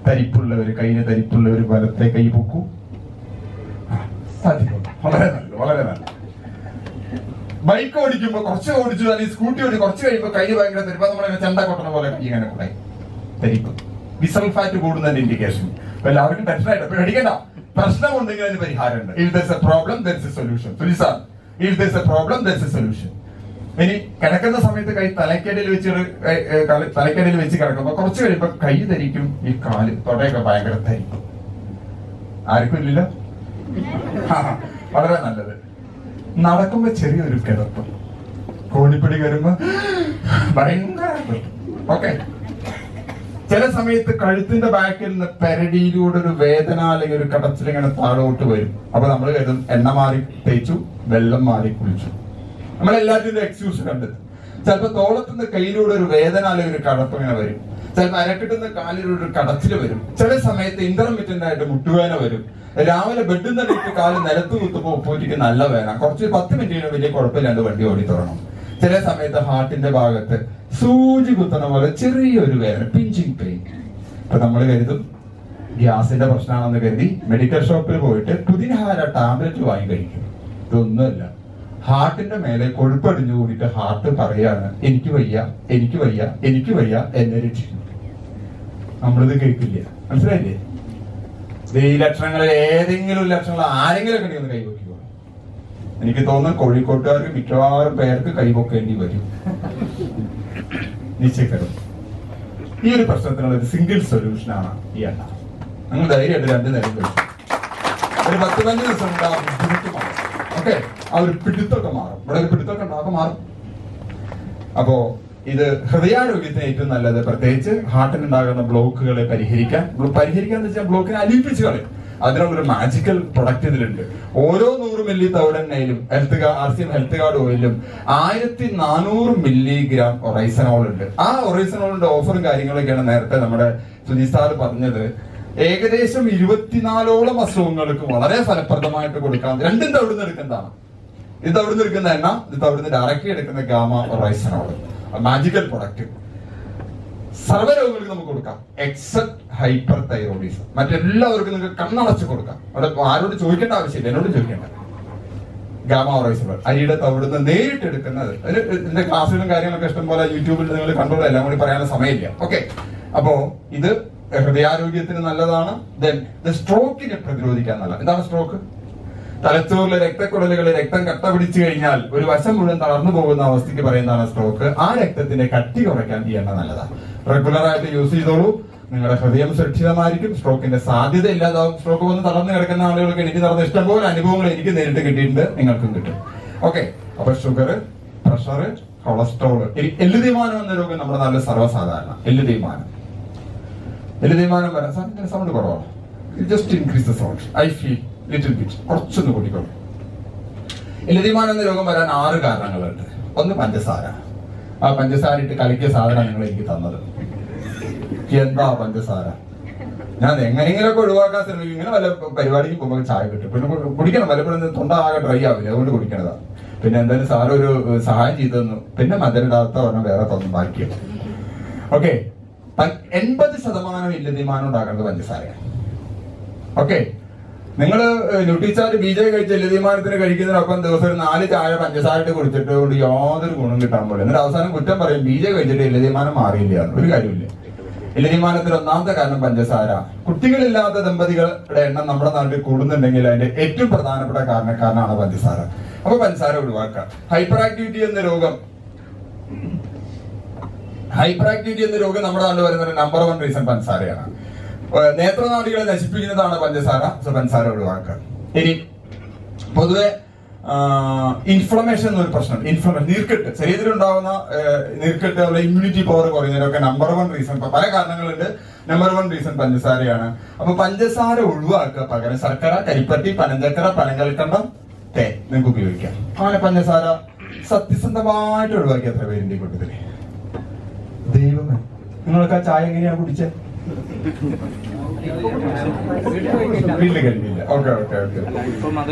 തരിപ്പുള്ളവര് കയ്യിന് തരിപ്പുള്ളവര് വലത്തെ കൈ പൊക്കൂ. വളരെ നല്ല വളരെ നല്ല ബൈക്ക് ഓടിക്കുമ്പോൾ കുറച്ച് ഓടിച്ചു അല്ലെങ്കിൽ സ്കൂട്ടി ഓടി കുറച്ച് കഴിയുമ്പോൾ കൈ ഭയങ്കര തരിപ്പ. നമ്മളെ ചെണ്ട കൊട്ടണ പോലെ കൈ ഇങ്ങനെ കൂടെ തരിക്കും വിസൽ ഫാറ്റ് കൂടുന്നതിന്റെ ഇൻഡിക്കേഷൻ അപ്പൊ എല്ലാവർക്കും ടെൻഷൻ ആയിട്ട് പേടിക്കണ്ട. പ്രശ്നമുണ്ടെങ്കിൽ അതിന് പരിഹാരമുണ്ട്. If there's a problem there's a solution സുനിസാർ if there's a problem there's a solution ഇനി കിടക്കുന്ന സമയത്ത് കൈ തലക്കടിയിൽ വെച്ച് തലക്കടിയിൽ വെച്ച് കിടക്കുമ്പോ കുറച്ച് കഴിയുമ്പോ കൈ ധരിക്കും ഈ കാൽ തൊടയൊക്കെ ഭയങ്കര ധരിക്കും. ആർക്കും ഇല്ലല്ലോ? വളരെ നല്ലത്. നടക്കുമ്പോ ചെറിയൊരു കിടപ്പ്. കോണിപ്പടി കയറുമ്പോ (gasps) ഭയങ്കര ഓക്കെ ചില സമയത്ത് കഴുത്തിന്റെ ബാക്കിൽ നിന്ന് പെരടിയിലൂടെ ഒരു വേദന അല്ലെങ്കിൽ ഒരു കടച്ചിൽ ഇങ്ങനെ താഴോട്ട് വരും. അപ്പൊ നമ്മൾ കരുതും എണ്ണ മാറി തേച്ചു വെള്ളം മാറി കുളിച്ചു. എല്ലാത്തിന്റെ എക്സ്ക്യൂസ് കണ്ടെത്തും ചിലപ്പോ തോളത്തുനിന്ന് കയ്യിലൂടെ ഒരു വേദന അല്ലെങ്കിൽ ഒരു കടപ്പ് ഇങ്ങനെ വരും. ചിലപ്പോ അരക്കിട്ടുന്ന കാലിലൂടെ ഒരു കടച്ചിൽ വരും. ചില സമയത്ത് ഇന്റർമിറ്റന്റ് ആയിട്ട് മുട്ടുവേന വരും. രാവിലെ ബെഡിൽ നിന്ന് കാൽ നിലത്ത് കുത്തുമ്പോ ഉപ്പൂറ്റിക്ക് നല്ല വേന കുറച്ച് പത്ത് മിനിറ്റിന് വലിയ കുഴപ്പമില്ലാണ്ട് വണ്ടി ഓടി തുടങ്ങും ചില സമയത്ത് ഹാർട്ടിന്റെ ഭാഗത്ത് സൂചി കുത്തുന്ന പോലെ ചെറിയൊരു വേദന പിഞ്ചിങ് പെയിൻ അപ്പൊ നമ്മൾ കരുതും ഗ്യാസിന്റെ പ്രശ്നമാണെന്ന് കരുതി മെഡിക്കൽ ഷോപ്പിൽ പോയിട്ട് പുതിനഹാര ടാബ്ലറ്റ് വാങ്ങി കഴിക്കും. ഇതൊന്നുമല്ല. ഹാർട്ടിന്റെ മേലെ കൊഴുപ്പടിഞ്ഞു കൂടിയിട്ട് ഹാർട്ട് പറയാണ് എനിക്ക് വയ്യ എനിക്ക് വയ്യ എനിക്ക് വയ്യ എന്നെ രക്ഷിക്കും. നമ്മളിത് കേൾക്കില്ല. മനസ്സിലായില്ലേ? ഈ ലക്ഷണങ്ങളിൽ ഏതെങ്കിലും ലക്ഷണങ്ങൾ ആരെങ്കിലും ഒക്കെ കൈവയ്ക്കുക എനിക്ക് തോന്നുന്നു കോഴിക്കോട്ടുകാർ മിക്കവാറും പേർക്ക് കൈപൊക്കേണ്ടി വരും. നിശ്ചയിക്കരുത്. ഈ ഒരു പ്രശ്നത്തിനുള്ള ഒരു സിംഗിൾ സൊല്യൂഷനാണ് ഈ എണ്ണ നിങ്ങൾ ധൈര്യമായിട്ട് രണ്ട് നേരം കഴിച്ചു. ഒരു പത്ത് പതിനഞ്ച് ദിവസം കൊണ്ട് ആ ബുദ്ധിമുട്ട് മാറും. ഓക്കെ ആ ഒരു പിടുത്തൊക്കെ മാറും. ഇവിടെ ഒരു പിടുത്തൊക്കെ ഉണ്ടാകും മാറും. അപ്പോ ഇത് ഹൃദയാരോഗ്യത്തിന് ഏറ്റവും നല്ലത്. പ്രത്യേകിച്ച് ഹാർട്ടിനുണ്ടാകുന്ന ബ്ലോക്കുകളെ പരിഹരിക്കാൻ. പരിഹരിക്കാന്ന് വെച്ചാൽ ബ്ലോക്കിനെ അലിയിപ്പിച്ച് കളയും. അതിനുള്ളൊരു മാജിക്കൽ പ്രൊഡക്റ്റ് ഇതിലുണ്ട്. ഓരോ നൂറ് milli തവിടെണ്ണയിലും health R C M health card ഓയിലും ആയിരത്തി നാനൂറ് മില്ലിഗ്രാം ഒറൈസനോൾ ഉണ്ട്. ആ ഒറൈസനോളിന്റെ ഓഫറും കാര്യങ്ങളൊക്കെയാണ് നേരത്തെ നമ്മുടെ സുജി സാർ പറഞ്ഞത്. ഏകദേശം ഇരുപത്തിനാലോളം അസുഖങ്ങൾക്ക് വളരെ ഫലപ്രദമായിട്ട് കൊടുക്കാം. രണ്ടും തവിടുന്ന് എടുക്കുന്നതാണ് ഇത് തവിടുന്ന് എടുക്കുന്ന എണ്ണ ഇത് തവിടുന്ന് ഡയറക്റ്റ് എടുക്കുന്ന ഗാമ റൈസനോൾ മാജിക്കൽ പ്രൊഡക്റ്റ് സർവരോഗങ്ങൾക്ക് നമുക്ക് കൊടുക്കാം. എക്സെപ്റ്റ് ഹൈപ്പർ തൈറോയിഡിസം മറ്റെല്ലാവർക്കും നിങ്ങൾക്ക് കണ്ണടച്ച് കൊടുക്കാം. അവിടെ ആരോട് ചോദിക്കേണ്ട ആവശ്യമില്ല. എന്നോട് ചോദിക്കേണ്ട. ഗാമ റൈസബൾ അരിയുടെ തവിടുന്ന് നേരിട്ട് എടുക്കുന്നത്. ഇതിന്റെ ക്ലാസ്സുകളും കാര്യങ്ങളൊക്കെ ഇഷ്ടംപോലെ യൂട്യൂബിൽ നിങ്ങൾ കണ്ടോളൂ എല്ലാം കൂടി പറയാനുള്ള സമയമില്ല. ഓക്കെ അപ്പോ ഇത് ഹൃദയാരോഗ്യത്തിന് നല്ലതാണ്. ദെൻ സ്ട്രോക്കിനെ പ്രതിരോധിക്കാൻ നല്ല എന്താണ് സ്ട്രോക്ക് തലച്ചോറിലെ രക്തക്കുഴലുകളിൽ രക്തം കട്ട പിടിച്ചു കഴിഞ്ഞാൽ ഒരു വശം മുഴുവൻ തളർന്നു പോകുന്ന അവസ്ഥയ്ക്ക് പറയുന്നതാണ് സ്ട്രോക്ക് ആ രക്തത്തിന്റെ കട്ടി കുറയ്ക്കാൻ ഈ എണ്ണ നല്ലതാണ് റെഗുലർ ആയിട്ട് യൂസ് ചെയ്തോളൂ. നിങ്ങളുടെ ഹൃദയം സുരക്ഷിതമായിരിക്കും. സ്ട്രോക്കിന്റെ സാധ്യത ഇല്ലാതാവും. സ്ട്രോക്ക് വന്ന് തളർന്നു കിടക്കുന്ന ആളുകൾക്ക് എനിക്ക് നടന്ന ഇഷ്ടംപോലെ അനുഭവങ്ങൾ എനിക്ക് നേരിട്ട് കിട്ടിയിട്ടുണ്ട്. നിങ്ങൾക്കും കിട്ടും. ഓക്കെ അപ്പൊ ഷുഗർ പ്രഷർ കൊളസ്ട്രോൾ എല്ല് തീരുമാനം എന്ന രോഗം നമ്മുടെ നാട്ടിൽ സർവസാധാരണ. എല്ല് തീരുമാനം എല്ല് തീരുമാനം വരാൻ സാറിന്റെ സൗണ്ട് കുറവാണ്. Just increase the sound I feel little bit കുറച്ചൊന്ന് കൂട്ടിക്കോളൂ. എല്ല് എന്ന രോഗം വരാൻ ആറ് കാരണങ്ങളുണ്ട്. ഒന്ന് പഞ്ചസാര. ആ പഞ്ചസാര ഇട്ട് കലക്കിയ സാധനം നിങ്ങൾ എനിക്ക് തന്നത്. എന്താ പഞ്ചസാര? ഞാൻ എങ്ങനെയെങ്കിലൊക്കെ ഒഴിവാക്കാൻ ശ്രമിക്കും. ഇങ്ങനെ വല്ല പരിപാടിക്ക് പോകുമ്പോൾ ചായ കിട്ടും. പിന്നെ കുടിക്കണം. വല്ലപ്പോഴും തൊണ്ട ആകെ ഡ്രൈ ആവില്ല? അതുകൊണ്ട് കുടിക്കണതാ. പിന്നെ എന്തായാലും സാർ ഒരു സഹായം ചെയ്തു തന്നു പിന്നെ മധുരടാത്ത പറഞ്ഞാൽ വേറെ തന്നു. ബാക്കി ഓക്കെ. എൺപത് ശതമാനം ഇല്ല തീരുമാനം ഉണ്ടാക്കുന്നത് പഞ്ചസാരയാണ്. ഓക്കെ. നിങ്ങൾ ന്യൂട്രിച്ചാർജ് ബി ജെ കഴിച്ച ലതിമാനത്തിന് കഴിക്കുന്നതിനൊപ്പം ദിവസം ഒരു നാല് ചായ പഞ്ചസാര ഇട്ട് കുടിച്ചിട്ട് കൊണ്ട് യാതൊരു ഗുണം കിട്ടാൻ പോലെ എന്നിട്ട് അവസാനം കുറ്റം പറയും ബി ജെ കഴിച്ചിട്ട് ലതിമാനം മാറിയില്ല ഒരു കാര്യമില്ല ലതിമാനത്തിൽ ഒന്നാമത്തെ കാരണം പഞ്ചസാര. കുട്ടികളില്ലാത്ത ദമ്പതികളുടെ എണ്ണം നമ്മുടെ നാട്ടിൽ കൂടുന്നുണ്ടെങ്കിൽ അതിന്റെ ഏറ്റവും പ്രധാനപ്പെട്ട കാരണക്കാരനാണ് പഞ്ചസാര. അപ്പൊ പഞ്ചസാര ഒഴിവാക്കുക. ഹൈപ്പർ ആക്ടിവിറ്റി എന്ന രോഗം ഹൈപ്പർ ആക്ടിവിറ്റി എന്ന രോഗം നമ്മുടെ നാട്ടിൽ വരുന്ന നമ്പർ വൺ റീസൺ പഞ്ചസാരയാണ്. നേത്രനാടികളെ നശിപ്പിക്കുന്നതാണ് പഞ്ചസാര. പഞ്ചസാര ഒഴിവാക്കുക ഇനി പൊതുവെ ഇൻഫ്ലമേഷൻ എന്നൊരു പ്രശ്നം ഇൻഫ്ലമേഷൻ നീർക്കെട്ട്. ശരീരത്തിൽ ഉണ്ടാകുന്ന നീർക്കെട്ട് അതുപോലെ ഇമ്മ്യൂണിറ്റി പവർ കുറയുന്നതിനൊക്കെ നമ്പർ വൺ റീസൺ പല കാരണങ്ങളുണ്ട്. നമ്പർ വൺ റീസൺ പഞ്ചസാരയാണ്. അപ്പൊ പഞ്ചസാര ഒഴിവാക്കുക പകരം ശർക്കര കരിപ്പട്ടി പനഞ്ചക്കര പനങ്കൽക്കണ്ടം തേ നിങ്ങൾക്ക് ഉപയോഗിക്കാം. അങ്ങനെ പഞ്ചസാര സത്യസന്ധമായിട്ട് ഒഴിവാക്കിയ എത്ര പേരുണ്ട് കൂട്ടത്തിൽ? ദൈവമേ. നിങ്ങൾക്ക് ആ ചായ എങ്ങനെയാ കുടിച്ചത്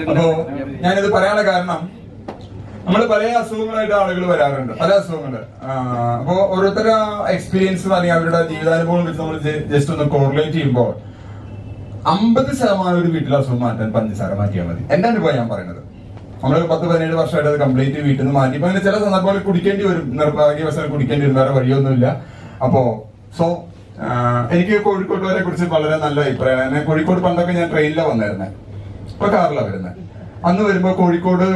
അപ്പോ ഞാനിത് പറയാനുള്ള കാരണം നമ്മൾ പല അസുഖങ്ങളായിട്ട് ആളുകൾ വരാറുണ്ട്. പല അസുഖങ്ങൾ അപ്പോ ഓരോരുത്തരുടെ എക്സ്പീരിയൻസും അല്ലെങ്കിൽ അവരുടെ ജീവിതാനുഭവം വെച്ച് നമ്മൾ ജസ്റ്റ് ഒന്ന് കോറിലേറ്റ് ചെയ്യുമ്പോൾ അമ്പത് ശതമാനം ഒരു വീട്ടിലെ അസുഖം മാറ്റാൻ പഞ്ചസാര മാറ്റിയാൽ മതി. എന്റെ അനുഭവം ഞാൻ പറയുന്നത്. നമ്മൾ പത്ത് പതിനേഴ് വർഷമായിട്ട് അത് കംപ്ലീറ്റ് വീട്ടിൽ നിന്ന് മാറ്റി. ഇപ്പൊ ചില സന്ദർഭങ്ങളിൽ കുടിക്കേണ്ടി വരും. നിർഭാഗ്യവശാൽ കുടിക്കേണ്ടി വരും. വേറെ വഴിയൊന്നുമില്ല. അപ്പോ സോ എനിക്ക് കോഴിക്കോട്ടുകാരെ കുറിച്ച് വളരെ നല്ല അഭിപ്രായമാണ്. കോഴിക്കോട് പണ്ടൊക്കെ ഞാൻ ട്രെയിനിലാണ് വന്നിരുന്നത് ഇപ്പൊ കാറിലാണ് വരുന്നത് അന്ന് വരുമ്പോൾ കോഴിക്കോട്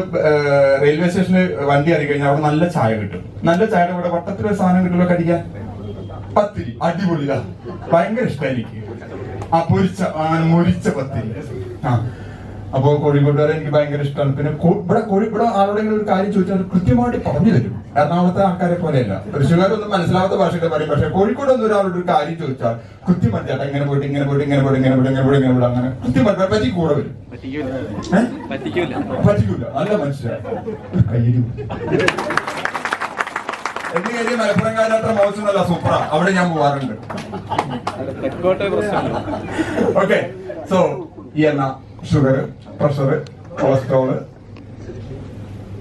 റെയിൽവേ സ്റ്റേഷനിൽ വണ്ടി ഇറങ്ങി കഴിഞ്ഞാൽ അവിടെ നല്ല ചായ കിട്ടും. നല്ല ചായയുടെ കൂടെ വട്ടത്തിലൊരു സാധനം കിട്ടുമല്ലോ കടിക്കാൻ? പത്തിരി. അടിപൊളിയാ. ഭയങ്കര ഇഷ്ടം എനിക്ക്. ആ പൊരിച്ച മുരിച്ച പത്തിരി. ആ അപ്പോ കോഴിക്കോട്ടുകാരെ എനിക്ക് ഭയങ്കര ഇഷ്ടമാണ് പിന്നെ ഇവിടെ കോഴിക്കോട് ആരോടെങ്കിലും ഒരു കാര്യം ചോദിച്ചാൽ കൃത്യമായിട്ട് പറഞ്ഞു തരും. എറണാകുളത്തെ ആൾക്കാരെ പോലെയല്ല. തൃശ്ശൂർകാരൊന്നും മനസ്സിലാവാത്ത ഭാഷയൊക്കെ പറയും പക്ഷെ കോഴിക്കോട് ഒന്നും ഒരാളോട് ഒരു കാര്യം ചോദിച്ചാൽ കൃത്യമായിട്ട് ചേട്ടാ ഇങ്ങനെ പോയിട്ട് ഇങ്ങനെ പോയിട്ട് ഇങ്ങനെ പോയിട്ട് ഇങ്ങനെ പോയിട്ട് ഇങ്ങനെ പോയിട്ട് ഇങ്ങനെ പോയിട്ട് അങ്ങനെ കൃത്യമായിട്ട് പറ്റി കൂടെ വരും. പറ്റിക്കൂല. അല്ല മനസ്സിലായി. കയ്യിൽ എന്ന് കഴിഞ്ഞ് മോശമല്ല. സൂപ്പറാ. അവിടെ ഞാൻ പോവാറുണ്ട്. ഓക്കെ സോ ഈ എണ്ണ ഷുഗർ പ്രഷർ കൊളസ്ട്രോൾ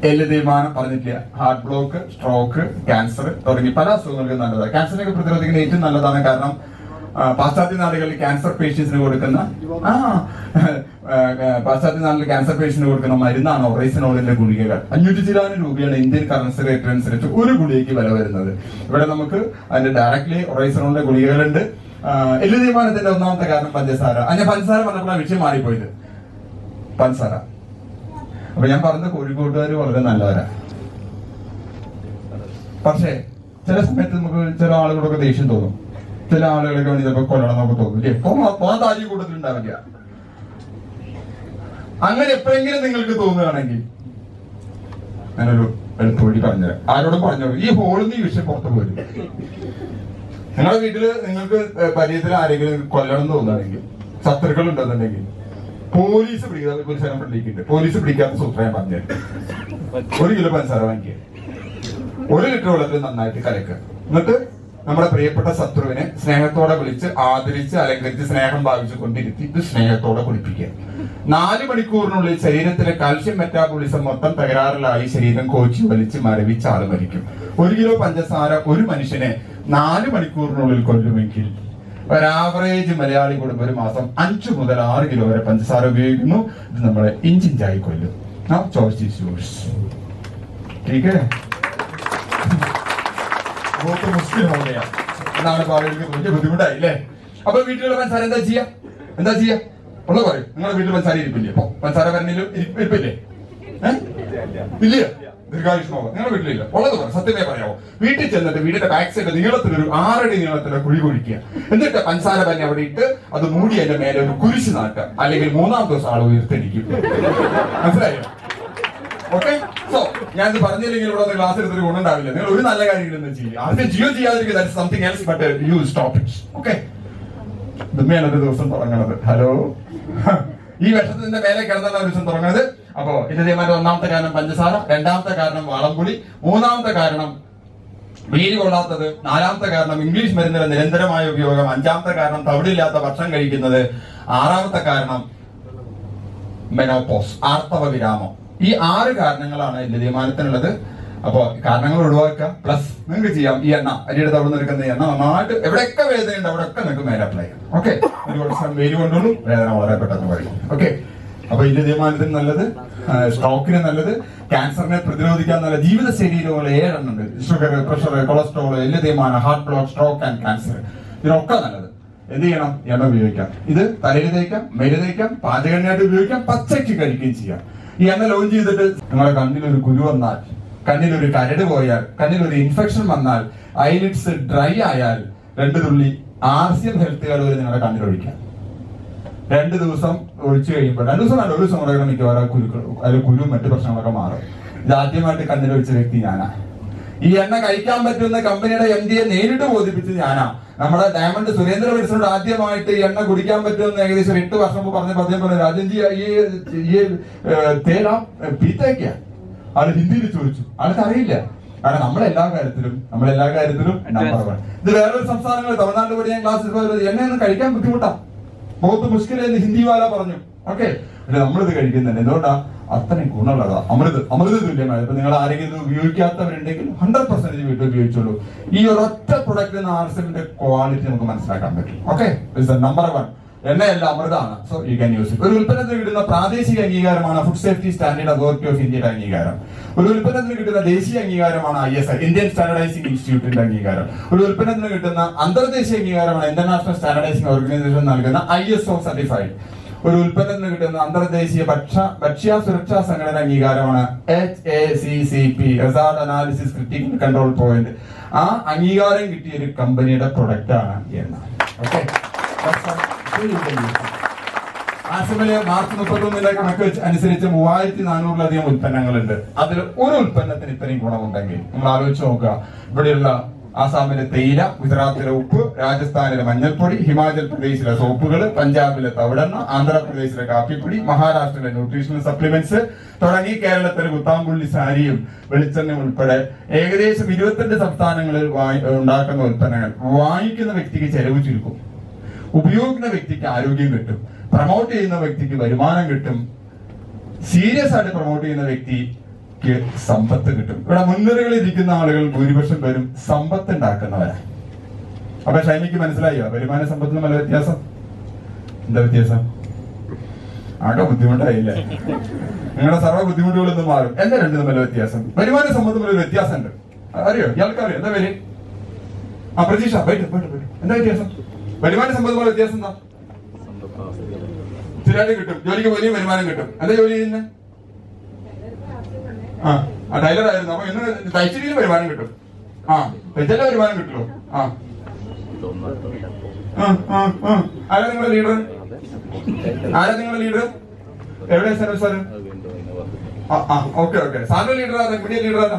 എല്ല് തീരുമാനം പറഞ്ഞിട്ടില്ല ഹാർട്ട് ബ്ലോക്ക് സ്ട്രോക്ക് ക്യാൻസർ തുടങ്ങി പല അസുഖങ്ങൾക്കും നല്ലതാണ്. ക്യാൻസറിനൊക്കെ പ്രതിരോധിക്കുന്ന ഏറ്റവും നല്ലതാണ് കാരണം പാശ്ചാത്യ നാടുകളിൽ ക്യാൻസർ പേഷ്യൻസിന് കൊടുക്കുന്ന ആ പാശ്ചാത്യ നാട്ടിൽ ക്യാൻസർ പേഷ്യന്റ് കൊടുക്കുന്ന മരുന്നാണ് ഒറൈസിനോളിന്റെ ഗുളികകൾ. അഞ്ഞൂറ്റി ചിലാനും രൂപയാണ് ഇന്ത്യൻ കറൻസി റേറ്റ് അനുസരിച്ച് ഒരു ഗുളികയ്ക്ക് വില വരുന്നത്. ഇവിടെ നമുക്ക് അതിന്റെ ഡയറക്ട്ലി ഒറൈസിനോളിന്റെ ഗുളികകളുണ്ട്. എല്ല് തീരുമാനത്തിന്റെ ഒന്നാമത്തെ കാരണം പഞ്ചസാര. അതിന്റെ പഞ്ചസാര പറഞ്ഞപ്പോഴാണ് വിഷയം മാറിപ്പോയത്. പഞ്ചസാര അപ്പൊ ഞാൻ പറഞ്ഞ കോഴിക്കോട്ടുകാർ വളരെ നല്ലവരാ. പക്ഷേ ചില സമയത്ത് നമുക്ക് ചില ആളുകളൊക്കെ ദേഷ്യം തോന്നും. ചില ആളുകളൊക്കെ വേണ്ടി ചിലപ്പോൾ കൊല്ലണം എന്നൊക്കെ തോന്നും. എപ്പോ പോകാൻ താല്യം കൂടുതലുണ്ടാവില്ല അങ്ങനെ എപ്പോഴെങ്കിലും നിങ്ങൾക്ക് തോന്നുകയാണെങ്കിൽ ഞാനൊരു എളുപ്പവഴി പറഞ്ഞുതരാം. ആരോടും പറഞ്ഞോളൂ ഈ ഹോളിൽ നിന്ന് ഈ വിഷയം പുറത്തു പോരും. നിങ്ങളുടെ വീട്ടിൽ നിങ്ങൾക്ക് പരിചയത്തിൽ ആരെങ്കിലും കൊല്ലണം തോന്നുകയാണെങ്കിൽ ശത്രുക്കൾ ഉണ്ടെന്നുണ്ടെങ്കിൽ പോലീസ് ഒരു സ്ഥലം പിടിക്കുന്നുണ്ട് പോലീസ് പിടിക്കാത്ത സൂത്രം ഞാൻ പറഞ്ഞു ഒരു കിലോ പഞ്ചസാര വാങ്ങിക്കുക ഒരു ലിറ്റർ വെള്ളത്തിൽ നന്നായിട്ട് കലക്കുക എന്നിട്ട് നമ്മുടെ പ്രിയപ്പെട്ട ശത്രുവിനെ സ്നേഹത്തോടെ വിളിച്ച് ആദരിച്ച് അലങ്കരിച്ച് സ്നേഹം ഭാവിച്ചു കൊണ്ടിരുത്തിയിട്ട് സ്നേഹത്തോടെ കുളിപ്പിക്കുക നാല് മണിക്കൂറിനുള്ളിൽ ശരീരത്തിലെ കാൽഷ്യം മെറ്റാബോളിസം മൊത്തം തകരാറിലായി ശരീരം കോച്ചി വലിച്ച് മരവിച്ച് ആൾ മരിക്കും. ഒരു കിലോ പഞ്ചസാര ഒരു മനുഷ്യനെ നാല് മണിക്കൂറിനുള്ളിൽ കൊല്ലുമെങ്കിൽ ഒരു ആവറേജ് മലയാളി കുടുംബം ഒരു മാസം അഞ്ചു മുതൽ ആറ് കിലോ വരെ പഞ്ചസാര ഉപയോഗിക്കുന്നു. ഇത് നമ്മളെ ഇഞ്ചിഞ്ചായി കൊല്ലും. ആ ചോയ്സ് ഈസ് യൂഴ്സ് ടീക്കേ മുസ്ലിം അവിടെയാണ് എന്നാണ് പറയുന്നത് വലിയ ബുദ്ധിമുട്ടായി അല്ലേ? അപ്പൊ വീട്ടിലുള്ള പഞ്ചസാര എന്താ ചെയ്യാ? എന്താ ചെയ്യാ? ഉള്ള പറയും. നിങ്ങളുടെ വീട്ടിൽ പഞ്ചസാര ഇരിപ്പില്ലേ? അപ്പൊ പഞ്ചസാര വരണിലും ഇരിപ്പില്ലേ? ഇല്ല. ദീർഘായുഷ്മാവ്. നിങ്ങളുടെ വീട്ടിലില്ല. ഉള്ളത് പറ സത്യമേ പറയാമോ വീട്ടിൽ ചെന്നിട്ട് വീടിന്റെ ബാക്ക് സൈഡ് നീളത്തിലൊരു ആറടി നീളത്തിലെ കുഴി കുഴിക്കുക. എന്നിട്ട് പഞ്ചസാര പനി അവിടെ ഇട്ട് അത് മൂടി അതിന്റെ മേലെ ഒരു കുരിശ് നാട്ടുക. അല്ലെങ്കിൽ മൂന്നാം ദിവസം ആൾ ഉയർത്തിരിക്കും മനസ്സിലായോ? ഓക്കെ സോ ഞാൻ ഇത് പറഞ്ഞില്ലെങ്കിൽ ഇവിടെ ഒന്ന് ക്ലാസ് എടുത്തൊരു ഗുണമുണ്ടാവില്ല നിങ്ങൾ ഒരു നല്ല കാര്യം കാര്യങ്ങളൊന്നും ചെയ്യുക ആദ്യം ജിയോ ചെയ്യാതിരിക്കുന്ന something else but you stop it okay ഇതുമ്മയാണ് ഒരു ദിവസം തുടങ്ങണത്. ഹലോ (laughs) ഈ വർഷത്തിന്റെ മേലെ കിടന്നാണ് ഒരു ദിവസം തുടങ്ങുന്നത് അപ്പോ ഇതിന്റെ ഒന്നാമത്തെ കാരണം പഞ്ചസാര രണ്ടാമത്തെ കാരണം വളംപുളി മൂന്നാമത്തെ കാരണം വീതി കൊള്ളാത്തത് നാലാമത്തെ കാരണം ഇംഗ്ലീഷ് മരുന്നിന്റെ നിരന്തരമായ ഉപയോഗം അഞ്ചാമത്തെ കാരണം തവിടില്ലാത്ത ഭക്ഷണം കഴിക്കുന്നത് ആറാമത്തെ കാരണം മെനോപോസ് ആർത്തവ വിരാമം. ഈ ആറ് കാരണങ്ങളാണ് എന്റെ തീരുമാനത്തിനുള്ളത്. അപ്പോ കാരണങ്ങൾ ഒഴിവാക്കുക. പ്ലസ് നിങ്ങൾക്ക് ചെയ്യാം ഈ എണ്ണ. അരിയുടെ എടുക്കുന്ന ഈ എണ്ണ നന്നായിട്ട് എവിടെയൊക്കെ വേദനയുണ്ട് അവിടെയൊക്കെ നിങ്ങൾക്ക് മേലെ അപ്ലൈ ചെയ്യാം. ഓക്കെ ഒരു ദിവസം വെയിൽ കൊണ്ടുള്ളൂ വേദന വളരെ പെട്ടെന്ന് പറയും ഓക്കെ അപ്പൊ ഇതിന്റെ തീരുമാനത്തിന് നല്ലത് സ്ട്രോക്കിന് നല്ലത് ക്യാൻസറിനെ പ്രതിരോധിക്കാൻ നല്ല ജീവിത ശരീരമുള്ള ഏഴെണ്ണം ഉണ്ട് ഷുഗർ പ്രഷർ കൊളസ്ട്രോൾ എല്ല് തീരുമാനം heart block stroke and cancer ഇതിനൊക്കെ നല്ലത്. എന്ത് ചെയ്യണം? എണ്ണ ഉപയോഗിക്കാം. ഇത് തലയിൽ തേക്കാം മേൽ തേക്കാം പാചകണ്ണയായിട്ട് ഉപയോഗിക്കാം പച്ചയ്ക്ക് കഴിക്കുകയും ചെയ്യാം. ഈ എണ്ണ ലോഞ്ച് ചെയ്തിട്ട് നിങ്ങളുടെ കണ്ണിലൊരു കുരു വന്നാൽ കണ്ണിലൊരു കരട് പോയാൽ കണ്ണിലൊരു ഇൻഫെക്ഷൻ വന്നാൽ ഐലിഡ്സ് ഡ്രൈ ആയാൽ രണ്ട് തുള്ളി ആർസിയം ഹെൽത്ത് കാർഡ് വരെ നിങ്ങളുടെ കണ്ണിലൊഴിക്കാം രണ്ട് ദിവസം ഒഴിച്ചു കഴിയുമ്പോൾ രണ്ട് ദിവസം അല്ല ഒരു ദിവസം കൂടെ മിക്കവാറും കുരുക്കൾ അതിൽ കുരു മറ്റു പ്രശ്നങ്ങളൊക്കെ മാറും. ഇത് ആദ്യമായിട്ട് കണ്ണിലൊഴിച്ച വ്യക്തി ഞാനാ. ഈ എണ്ണ കഴിക്കാൻ പറ്റുന്ന കമ്പനിയുടെ എം ഡിയെ നേരിട്ട് ബോധിപ്പിച്ചത് ഞാനാ. നമ്മുടെ ഡയമണ്ട് സുരേന്ദ്ര വിൽസനോട് ആദ്യമായിട്ട് ഈ എണ്ണ കുടിക്കാൻ പറ്റുമെന്ന് ഏകദേശം എട്ട് വർഷം മുമ്പ് പറഞ്ഞ പദ്യം പറഞ്ഞു രാജൻജി ഈ ഈ തേല പീത്തേക്ക ആൾ ഹിന്ദിയിൽ ചോദിച്ചു. ആൾക്ക് അറിയില്ല. കാരണം നമ്മളെല്ലാ കാര്യത്തിലും നമ്മളെല്ലാ കാര്യത്തിലും നമ്പർ വൺ ഇത് വേറൊരു സംസ്ഥാനങ്ങൾ തമിഴ്നാട് പഠിക്കാൻ ഞാൻ ക്ലാസ്സിൽ എണ്ണയൊന്നും കഴിക്കാൻ ബുദ്ധിമുട്ടാ. ബഹുത്ത് മുഷ്കിലെന്ന് ഹിന്ദി വാല പറഞ്ഞു. ഓക്കെ? അല്ലെ നമ്മളിത് കഴിക്കുന്നുണ്ട് എന്തുകൊണ്ടാ? അത്രയും ഗുണമുള്ളതാ. അമൃത്. അമൃത് തുല്യമാണ്. ഇപ്പൊ നിങ്ങൾ ആരെങ്കിലും ഉപയോഗിക്കാത്തവരുണ്ടെങ്കിൽ ഹൺഡ്രഡ് പെർസെന്റേജ് വീട്ടിൽ ഉപയോഗിച്ചോളൂ. ഈ ഒരൊറ്റ പ്രൊഡക്റ്റിൽ ആർസിന്റെ ക്വാളിറ്റി നമുക്ക് മനസ്സിലാക്കാൻ പറ്റും. ഓക്കെ? നമ്പർ വൺ എണ്ണയല്ല അമൃതാണ്. സോ യു ക്യാൻ യൂസ് ഒരു ഉൽപ്പന്നത്തിന് കിട്ടുന്ന പ്രാദേശിക അംഗീകാരമാണ് food safety standard authority of ഇന്ത്യയുടെ അംഗീകാരം. ഒരു ഉൽപ്പന്നത്തിന് കിട്ടുന്ന ദേശീയ അംഗീകാരമാണ് I S I Indian standardising ഇൻസ്റ്റിറ്റ്യൂട്ടിന്റെ അംഗീകാരം. ഒരു ഉൽപ്പന്നത്തിന് കിട്ടുന്ന അന്തർദേശീയ അംഗീകാരമാണ് ഇന്റർനാഷണൽ സ്റ്റാൻഡർഡൈസിംഗ് ഓർഗനൈസേഷൻ നൽകുന്ന ഐ എസ് ഒ സർട്ടിഫൈഡ് ഒരു ഉൽപ്പന്നത്തിന് കിട്ടുന്ന അന്തർദേശീയ ഭക്ഷ്യ ഭക്ഷ്യ സുരക്ഷാ സംഘടന അംഗീകാരമാണ് H A C C P റിസാർട്ട് analysis critical control point ആ അംഗീകാരം കിട്ടിയ ഒരു കമ്പനിയുടെ പ്രൊഡക്റ്റ് ആണ് എന്ന്. ഓക്കെ ആസിമിൽ മാർച്ച് മുപ്പത്തൊന്നിലെ കണക്ക് അനുസരിച്ച് മൂവായിരത്തി നാനൂറിലധികം ഉൽപ്പന്നങ്ങളുണ്ട്. അതിൽ ഒരു ഉൽപ്പന്നത്തിന് ഇത്രയും ഗുണമുണ്ടെങ്കിൽ നമ്മൾ ആലോചിച്ച് നോക്കുക. ഇവിടെയുള്ള ആസാമിലെ തേയില ഗുജറാത്തിലെ ഉപ്പ് രാജസ്ഥാനിലെ മഞ്ഞൾപ്പൊടി ഹിമാചൽ പ്രദേശിലെ സോപ്പുകൾ പഞ്ചാബിലെ തവിടെണ്ണ ആന്ധ്രാപ്രദേശിലെ കാപ്പിപ്പൊടി മഹാരാഷ്ട്രയിലെ ന്യൂട്രീഷണൽ സപ്ലിമെന്റ്സ് തുടങ്ങി കേരളത്തിലെ കുത്താമ്പുള്ളി സാരിയും വെളിച്ചെണ്ണയും ഉൾപ്പെടെ ഏകദേശം ഇരുപത്തിരണ്ട് സംസ്ഥാനങ്ങളിൽ ഉണ്ടാക്കുന്ന ഉൽപ്പന്നങ്ങൾ. വാങ്ങിക്കുന്ന വ്യക്തിക്ക് ചെലവ് ചുരുക്കും. ഉപയോഗിക്കുന്ന വ്യക്തിക്ക് ആരോഗ്യം കിട്ടും. പ്രൊമോട്ട് ചെയ്യുന്ന വ്യക്തിക്ക് വരുമാനം കിട്ടും. സീരിയസ് ആയിട്ട് പ്രൊമോട്ട് ചെയ്യുന്ന വ്യക്തിക്ക് സമ്പത്ത് കിട്ടും. ഇവിടെ മുൻനിരകളിൽ ഇരിക്കുന്ന ആളുകൾ ഭൂരിപക്ഷം പേരും സമ്പത്ത് ഉണ്ടാക്കുന്നവരാണ് അപ്പൊ ഷൈമിക്ക് മനസ്സിലായോ? വരുമാന സമ്പത്തിന് നല്ല വ്യത്യാസം. എന്താ വ്യത്യാസം? ആകെ ബുദ്ധിമുട്ടായില്ല? നിങ്ങളുടെ സർവ ബുദ്ധിമുട്ടുകളൊന്നും മാറും. എന്താ രണ്ടു തമ്മിൽ വ്യത്യാസം. വരുമാന സമ്പത്ത് തമ്മിൽ വ്യത്യാസമുണ്ട്. അറിയോ? ഇയാൾക്കറിയോ? എന്താ പേര്? ആ പ്രതീക്ഷ. പോയിട്ട് പോയിട്ട് എന്താ വ്യത്യാസം? വരുമാന സമ്പത്ത് തമ്മിലുള്ള വ്യത്യാസം എന്താ? സ്ഥിരമായിട്ട് കിട്ടും. ജോലിക്ക് വലിയ വരുമാനം കിട്ടും. എന്താ ജോലി ചെയ്യുന്നത് ആ ടൈലർ ആയിരുന്നു. അപ്പൊ ഇന്ന് തയ്ച്ചിട്ട് വരുമാനം കിട്ടും. ആ തയ്ച്ചല്ല വരുമാനം കിട്ടുള്ളൂ. ആ. ആരാ നിങ്ങളുടെ ലീഡർ ആരാ നിങ്ങളുടെ ലീഡർ എവിടെയാ സാർ സാർ ഓക്കെ ഓക്കെ സാറിന്റെ ലീഡർ ആരാ? പുതിയ ലീഡർ ആരാ?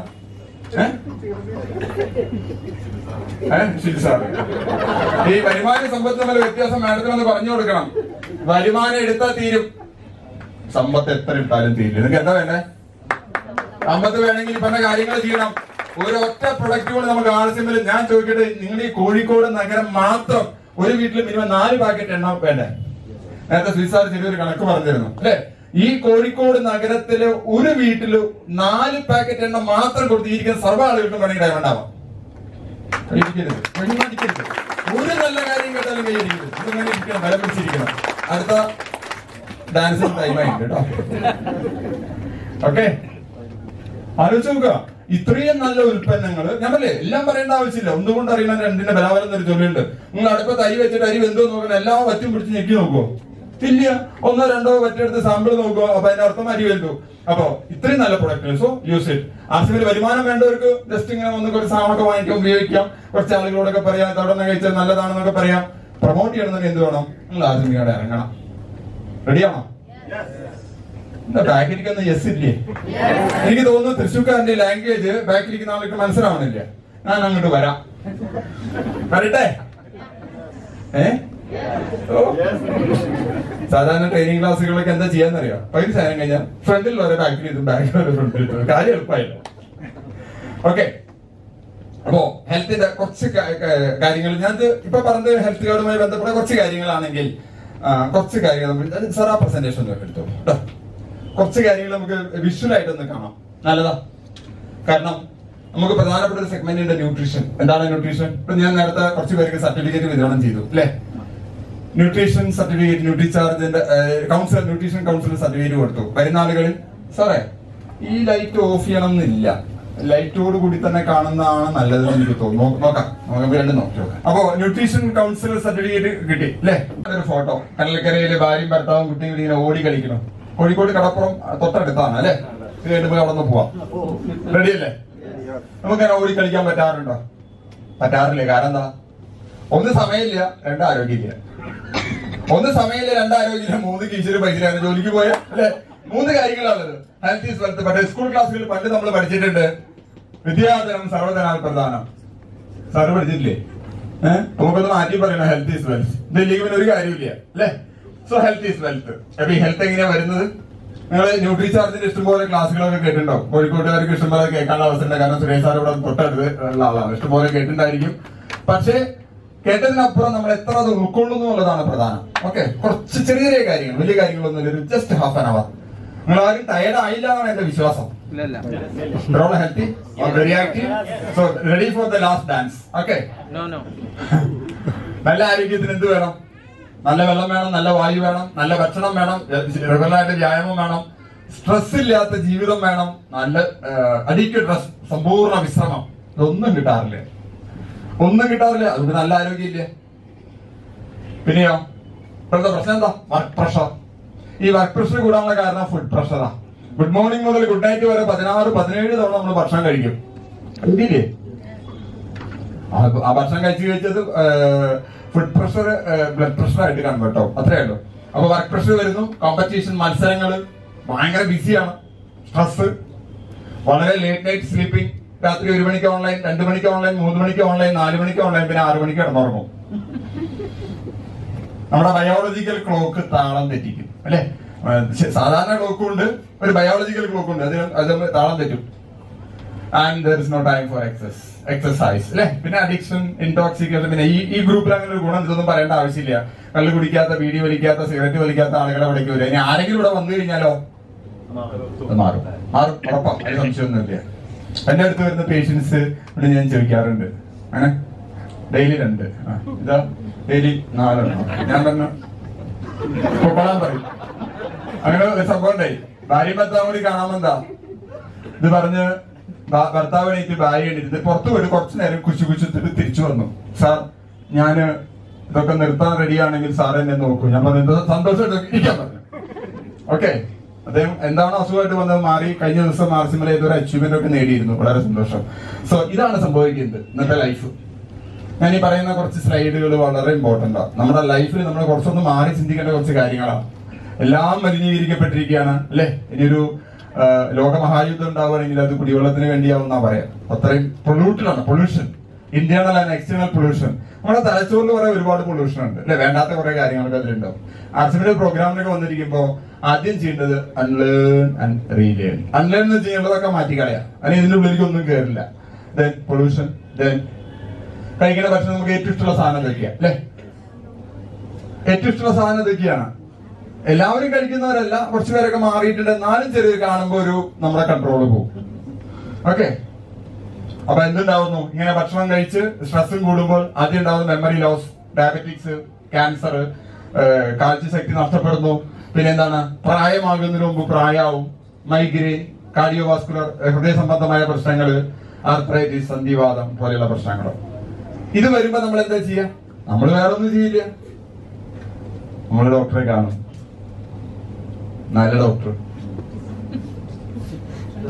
ശരി സാർ. ഈ വരുമാന സമ്പത്ത് തമ്മിൽ വ്യത്യാസം മാഡത്തിനൊന്ന് പറഞ്ഞു കൊടുക്കണം. വരുമാനം എടുത്താൽ തീരും. സമ്പത്ത് എത്ര ഇട്ടാലും തീരില്ല. നിങ്ങൾക്ക് എന്താ വേണ്ടേ? സമ്പത്ത് വേണമെങ്കിൽ പറഞ്ഞ കാര്യങ്ങൾ ചെയ്യണം. ഒരു ഒറ്റ പ്രൊഡക്റ്റ് നമുക്ക് ആവശ്യമില്ല. ഞാൻ ചോദിക്കട്ടെ നിങ്ങൾ ഈ കോഴിക്കോട് നഗരം മാത്രം ഒരു വീട്ടിൽ മിനിമം നാല് പാക്കറ്റ് എണ്ണ വേണ്ടേ? നേരത്തെ സ്വിസാർ ചെറിയൊരു കണക്ക് പറഞ്ഞിരുന്നു. അല്ലെ? ഈ കോഴിക്കോട് നഗരത്തിലെ ഒരു വീട്ടിൽ നാല് പാക്കറ്റ് എണ്ണ മാത്രം കൊടുത്തിരിക്കുന്ന സർവ ആളുകൾക്കും വേണമെങ്കിൽ ആവാം ഒരു നല്ല കാര്യം കേട്ടാലും കൈയിരിക്കരുത് ഇരിക്കണം വില പിടിച്ചിരിക്കണം. അടുത്ത ഡാൻസിംഗ് ടൈമായിട്ട് കേട്ടോ. ഓക്കെ ആലോചിച്ച് നോക്കുക. ഇത്രയും നല്ല ഉൽപ്പന്നങ്ങൾ ഞാൻ പറയേ എല്ലാം പറയേണ്ട ആവശ്യമില്ല. ഒന്നുകൊണ്ട് അറിയണം രണ്ടിന്റെ ബലാബലം എന്നൊരു ചൊല്ലുണ്ട്. നിങ്ങൾ അടുപ്പത്ത് അരി വെച്ചിട്ട് അരി വെന്തോ നോക്കണം. എല്ലാം വറ്റും പിടിച്ച് ഞെക്കി നോക്കുവോ? ഇല്ല. ഒന്നോ രണ്ടോ വറ്റെടുത്ത് സാമ്പിൾ നോക്കുക അപ്പൊ അതിന്റെ അർത്ഥം അരി അപ്പോ ഇത്രയും നല്ല പ്രൊഡക്റ്റ് സോ യൂസ് ഇറ്റ് ആസിമിൽ വരുമാനം വേണ്ടവർക്ക് ജസ്റ്റ് ഇങ്ങനെ ഒന്ന് കുറച്ച് സാധനമൊക്കെ വാങ്ങിക്കാം ഉപയോഗിക്കാം. കുറച്ച് ആളുകളോടൊക്കെ പറയാം. തവിടെ കഴിച്ചാൽ നല്ലതാണെന്നൊക്കെ പറയാം. പ്രൊമോട്ട് ചെയ്യണമെന്നൊക്കെ എന്ത് വേണം? നിങ്ങൾ ആസിമിയോടെ ഇറങ്ങണം. റെഡിയാണോ ബാക്കിലിരിക്കുന്ന യെസ് ഇല്ലേ? എനിക്ക് തോന്നുന്നു തൃശ്ശൂർക്കാരന്റെ ലാംഗ്വേജ് ബാക്കിലിരിക്കുന്ന ആൾക്ക് മനസ്സിലാവണില്ല. ഞാൻ അങ്ങോട്ട് വരാം. വരട്ടെ? ഏ? ഓ. സാധാരണ ട്രെയിനിങ് ക്ലാസ്സുകളൊക്കെ എന്താ ചെയ്യാന്നറിയോ? പകുതി സാധനം കഴിഞ്ഞാൽ ഫ്രണ്ടിൽ വരെ ബാക്കിൽ ഇതും ബാക്കിൽ വരെ ഫ്രണ്ടിൽ കാര്യം എളുപ്പമായില്ല ഓക്കെ അപ്പോ ഹെൽത്തിന്റെ കുറച്ച് കാര്യങ്ങൾ ഞാൻ ഇപ്പൊ പറഞ്ഞത് ഹെൽത്ത് കാർഡുമായി ബന്ധപ്പെട്ട കുറച്ച് കാര്യങ്ങളാണെങ്കിൽ കുറച്ച് കാര്യങ്ങൾ നമുക്ക് സാർ ആ പ്രസന്റേഷൻ ഒന്ന് എടുത്തോ. കുറച്ച് കാര്യങ്ങൾ നമുക്ക് വിഷ്വൽ ആയിട്ടൊന്ന് കാണാം. നല്ലതാ. കാരണം നമുക്ക് പ്രധാനപ്പെട്ട ഒരു സെഗ്മെന്റ് ഉണ്ട് ന്യൂട്രീഷൻ എന്താണ് ന്യൂട്രീഷൻ ഇപ്പൊ ഞാൻ നേരത്തെ കുറച്ച് പേർക്ക് സർട്ടിഫിക്കറ്റ് വിതരണം ചെയ്തു അല്ലേ? ന്യൂട്രീഷൻ സർട്ടിഫിക്കറ്റ് ന്യൂട്രിചാർജിന്റെ കൗൺസിലർ ന്യൂട്രീഷൻ കൗൺസിലർ സർട്ടിഫിക്കറ്റ് കൊടുത്തു. വരുന്ന ആളുകളിൽ സാറേ ഈ ലൈറ്റ് ഓഫ് ചെയ്യണം എന്നില്ല ലൈറ്റോട് കൂടി തന്നെ കാണുന്നതാണ് നല്ലതെന്ന് എനിക്ക് തോന്നുന്നു. നോക്കാം നമുക്ക് രണ്ടും നോക്കി. നോക്കാം അപ്പോ ന്യൂട്രീഷൻ കൗൺസിലർ സർട്ടിഫിക്കറ്റ് കിട്ടി അല്ലേ? ഒരു ഫോട്ടോ കടലക്കരയിലെ ഭാര്യയും ഭർത്താവും കുട്ടിയും കൂടി ഇങ്ങനെ ഓടി കളിക്കണം. കോഴിക്കോട് കടപ്പുറം തൊട്ടടുത്താണ് അല്ലേ? ഇത് കഴിഞ്ഞിട്ട് അവിടെ നിന്ന് പോവാം. റെഡി അല്ലേ? നമുക്ക് അങ്ങനെ ഓടി കളിക്കാൻ പറ്റാറുണ്ടോ? പറ്റാറില്ല? കാരണം എന്താ? ഒന്ന് സമയമില്ല രണ്ട് ആരോഗ്യമില്ല. ഒന്ന് സമയമില്ല രണ്ടാരോഗ്യത്തിന് മൂന്ന് കീശിൽ പൈസ ജോലിക്ക് പോയ അല്ലെ? മൂന്ന് കാര്യങ്ങളാണുള്ളത് ഹെൽത്ത് ഈസ് വെൽത്ത് പക്ഷേ സ്കൂൾ ക്ലാസ്സുകളിൽ പണ്ട് നമ്മൾ പഠിച്ചിട്ടുണ്ട്. വിദ്യാധനം സർവധനാൽ പ്രധാനം. സാറ് പഠിച്ചിട്ടില്ലേ? ഏഹ് നമുക്കൊന്ന് മാറ്റി പറയണം ഹെൽത്ത് ഈസ് വെൽത്ത് ഇതില്ലെങ്കിൽ പിന്നെ ഒരു കാര്യമില്ല അല്ലേ? സോ ഹെൽത്ത് ഈസ് വെൽത്ത് അപ്പൊ ഈ ഹെൽത്ത് എങ്ങനെയാ വരുന്നത്? നിങ്ങൾ ന്യൂട്രി ചാർജിന്റെ ഇഷ്ടംപോലെ ക്ലാസ്സുകളൊക്കെ കേട്ടിട്ടുണ്ടാവും. കോഴിക്കോട്ടുകാർക്ക് ഇഷ്ടംപോലെ കേൾക്കാനുള്ള അവസരമുണ്ട് കാരണം സുരേഷ് സാർ ഇവിടെ തൊട്ടടുത്ത് ഉള്ള ആളാണ്. ഇഷ്ടംപോലെ കേട്ടിട്ടുണ്ടായിരിക്കും. പക്ഷേ കേട്ടതിനപ്പുറം നമ്മൾ എത്ര അത് ഉൾക്കൊള്ളുന്നു എന്നുള്ളതാണ് പ്രധാനം. ഓക്കെ കുറച്ച് ചെറിയ ചെറിയ കാര്യങ്ങൾ വലിയ കാര്യങ്ങളൊന്നും ജസ്റ്റ് ഹാഫ് ആൻ അവർ നിങ്ങൾ ആരും ടയർഡ് ആയില്ല എന്നാണ് എന്റെ വിശ്വാസം. Healthy very active so ready for the last dance okay നല്ല ആരോഗ്യത്തിന് എന്ത് വേണം? നല്ല വെള്ളം വേണം നല്ല വായു വേണം നല്ല ഭക്ഷണം വേണം റെഗുലറായിട്ട് വ്യായാമം വേണം സ്ട്രെസ് ഇല്ലാത്ത ജീവിതം വേണം നല്ല അഡിക്റ്റഡ് സ്ട്രെസ് സമ്പൂർണ വിശ്രമം. ഇതൊന്നും കിട്ടാറില്ല. ഒന്നും കിട്ടാറില്ല. അതുകൊണ്ട് നല്ല ആരോഗ്യമില്ല? പിന്നെയോ? ഇപ്പോഴത്തെ പ്രശ്നം എന്താ? വർക്ക് പ്രഷർ ഈ വർക്ക് പ്രഷർ കൂടാനുള്ള കാരണം ഫുഡ് പ്രഷറാ ഗുഡ് മോർണിംഗ് മുതൽ ഗുഡ് നൈറ്റ് വരെ പതിനാറ് പതിനേഴ് തവണ നമ്മൾ ഭക്ഷണം കഴിക്കും. ആ ആ ഭക്ഷണം കഴിച്ചു കഴിച്ചത് ഫുഡ് പ്രഷർ ബ്ലഡ് പ്രഷറായിട്ട് കൺവേർട്ട് ആവും അത്രേ ഉള്ളൂ. അപ്പൊ വർക്ക് പ്രഷർ വരുന്നു. കോമ്പറ്റീഷൻ മത്സരങ്ങൾ ഭയങ്കര ബിസിയാണ് സ്ട്രെസ് വളരെ ലേറ്റ് നൈറ്റ് സ്ലീപ്പിംഗ് രാത്രി ഒരു മണിക്ക് ഓൺലൈൻ രണ്ട് മണിക്ക് ഓൺലൈൻ മൂന്ന് മണിക്ക് ഓൺലൈൻ നാല് മണിക്ക് ഓൺലൈൻ പിന്നെ ആറു മണിക്ക് കിടന്നുറങ്ങും. നമ്മുടെ ബയോളജിക്കൽ ക്ലോക്ക് താളം തെറ്റിക്കും അല്ലെ? സാധാരണ ക്ലോക്കും ഉണ്ട് ഒരു ബയോളജിക്കൽ ക്ലോക്ക് ഉണ്ട് അതിന് അത് താളം തെറ്റും. And there is no time for excess exercise അല്ലെ? പിന്നെ അഡിക്ഷൻ ഇൻടോക്സിക്കേഷൻ പിന്നെ ഈ ഈ ഗ്രൂപ്പിൽ അങ്ങനെ ഒരു ഗുണം ഇതൊന്നും പറയേണ്ട ആവശ്യമില്ല. കള്ളു കുടിക്കാത്ത ബീഡി വലിക്കാത്ത സിഗരറ്റ് വലിക്കാത്ത ആളുകളെ വിളിക്കൂല ഇനി ആരെങ്കിലും ഇവിടെ വന്നു കഴിഞ്ഞാലോ? മാറും. മാറും. ഉറപ്പാണ് സംശയമൊന്നുമില്ല. എന്റെ അടുത്ത് വരുന്ന പേഷ്യൻസ് ഇവിടെ ഞാൻ ചോദിക്കാറുണ്ട്. അങ്ങനെ ഡെയിലി രണ്ട്. ഇതാ ഡെയിലി നാലെണ്ണം. ഞാൻ തന്നെ പൊക്കോളാൻ പറയും. അങ്ങനെ ഒരു സംഭവം ഉണ്ടായി. ഭാര്യ ഭർത്താവ് കൂടി കാണാമെന്താ ഇത് പറഞ്ഞ് ഭർത്താവ് എണീറ്റ് ഭാര്യ എണീറ്റ് പുറത്തു പോയിട്ട് കുറച്ചു നേരം കുശി കുശിത്തിട്ട് തിരിച്ചു വന്നു. സാർ ഞാൻ ഇതൊക്കെ നിർത്താൻ റെഡിയാണെങ്കിൽ സാർ എന്നെ നോക്കൂ. ഞാൻ പറഞ്ഞു സന്തോഷം ഇരിക്കാൻ പറഞ്ഞു. ഓക്കെ അദ്ദേഹം എന്താണോ അസുഖമായിട്ട് വന്നത് മാറി കഴിഞ്ഞ ദിവസം മാർസിമല ഇതൊരു അച്ചീവ്മെന്റ് ഒക്കെ നേടിയിരുന്നു. വളരെ സന്തോഷം. സോ ഇതാണ് സംഭവിക്കുന്നത് ഇന്നത്തെ ലൈഫ് ഞാൻ ഈ പറയുന്ന കുറച്ച് സ്ലൈഡുകൾ വളരെ ഇമ്പോർട്ടന്റ് ആണ് നമ്മുടെ ലൈഫിൽ നമ്മൾ കുറച്ചൊന്ന് മാറി ചിന്തിക്കേണ്ട കുറച്ച് കാര്യങ്ങളാണ് എല്ലാം മലിനീകരിക്കപ്പെട്ടിരിക്കുകയാണ് അല്ലേ? ഇനിയൊരു ലോകമഹായുദ്ധം ഉണ്ടാവുകയാണെങ്കിൽ അത് കുടിവെള്ളത്തിന് വേണ്ടിയാവുന്ന പറയാം. അത്രയും പൊള്യൂട്ടഡ് ആണ് pollution internal and external pollution നമ്മുടെ തലച്ചോറിൽ കുറെ ഒരുപാട് പൊല്യൂഷൻ ഉണ്ട്. അല്ലെ? വേണ്ടാത്ത കുറെ കാര്യങ്ങളൊക്കെ അതിലുണ്ടാവും. ആർട്സിന്റെ പ്രോഗ്രാമിനൊക്കെ വന്നിരിക്കുമ്പോൾ ആദ്യം ചെയ്യേണ്ടത് അൺലേൺ ആൻഡ് റീലേൺ അൺലേൺ എന്ന് ചെയ്യേണ്ടതൊക്കെ മാറ്റിക്കളയാം. അല്ലെങ്കിൽ ഇതിന്റെ ഉള്ളിലേക്ക് ഒന്നും കയറില്ല ദെൻ പൊല്യൂഷൻ ദെൻ കഴിക്കുന്ന ഭക്ഷണം നമുക്ക് ഏറ്റവും ഇഷ്ടമുള്ള സാധനം കഴിക്കുക അല്ലെ? ഏറ്റവും ഇഷ്ടമുള്ള സാധനം ഇതൊക്കെയാണ്. എല്ലാവരും കഴിക്കുന്നവരല്ല കുറച്ചുപേരൊക്കെ മാറിയിട്ടുണ്ട്. എന്നാലും ചെറിയ കാണുമ്പോ ഒരു നമ്മുടെ കൺട്രോൾ പോകും ഓക്കെ അപ്പൊ എന്തുണ്ടാവുന്നു? ഇങ്ങനെ ഭക്ഷണം കഴിച്ച് സ്ട്രെസ്സും കൂടുമ്പോൾ ആദ്യം ഉണ്ടാവുന്ന മെമ്മറി ലോസ് ഡയബറ്റിക്സ് ക്യാൻസർ കാഴ്ചശക്തി നഷ്ടപ്പെടുന്നു. പിന്നെ എന്താണ്? പ്രായമാകുന്നതിന് മുമ്പ് പ്രായമാവും മൈഗ്രെയിൻ കാർഡിയോവാസ്കുലർ ഹൃദയ സംബന്ധമായ പ്രശ്നങ്ങൾ ആർത്രൈറ്റിസ് സന്ധിവാദം പോലെയുള്ള പ്രശ്നങ്ങൾ ഇത് വരുമ്പോ നമ്മൾ എന്താ ചെയ്യാ? നമ്മൾ വേറെ ഒന്നും ചെയ്യില്ല നമ്മൾ ഡോക്ടറെ കാണും. നല്ല ഡോക്ടർ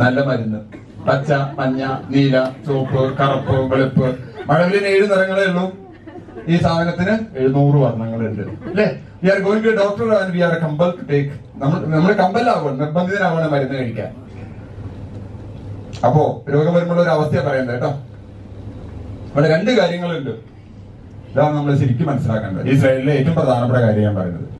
നല്ല മരുന്ന്. പച്ച മഞ്ഞ നീല ചുവപ്പ് കറുപ്പ് വെളുപ്പ്. മഴവിലിന് ഏഴ് നിറങ്ങളേ ഉള്ളൂ. ഈ സാധനത്തിന് എഴുന്നൂറ് വർണങ്ങളുണ്ട്. അല്ലേ? We are going to doctor and we are compel to take നമ്മൾ നമ്മൾ കമ്പലാവണം നിർബന്ധിതനാവണം മരുന്ന് കഴിക്കാൻ. അപ്പോ രോഗം വരുമ്പോൾ ഒരു അവസ്ഥയാണ് പറയുന്നത് കേട്ടോ. അവിടെ രണ്ട് കാര്യങ്ങളുണ്ട്. ഇതാണ് നമ്മൾ ശരിക്കും മനസ്സിലാക്കേണ്ടത്. ഇസ്രായേലിലെ ഏറ്റവും പ്രധാനപ്പെട്ട കാര്യം ഞാൻ പറയുന്നത്.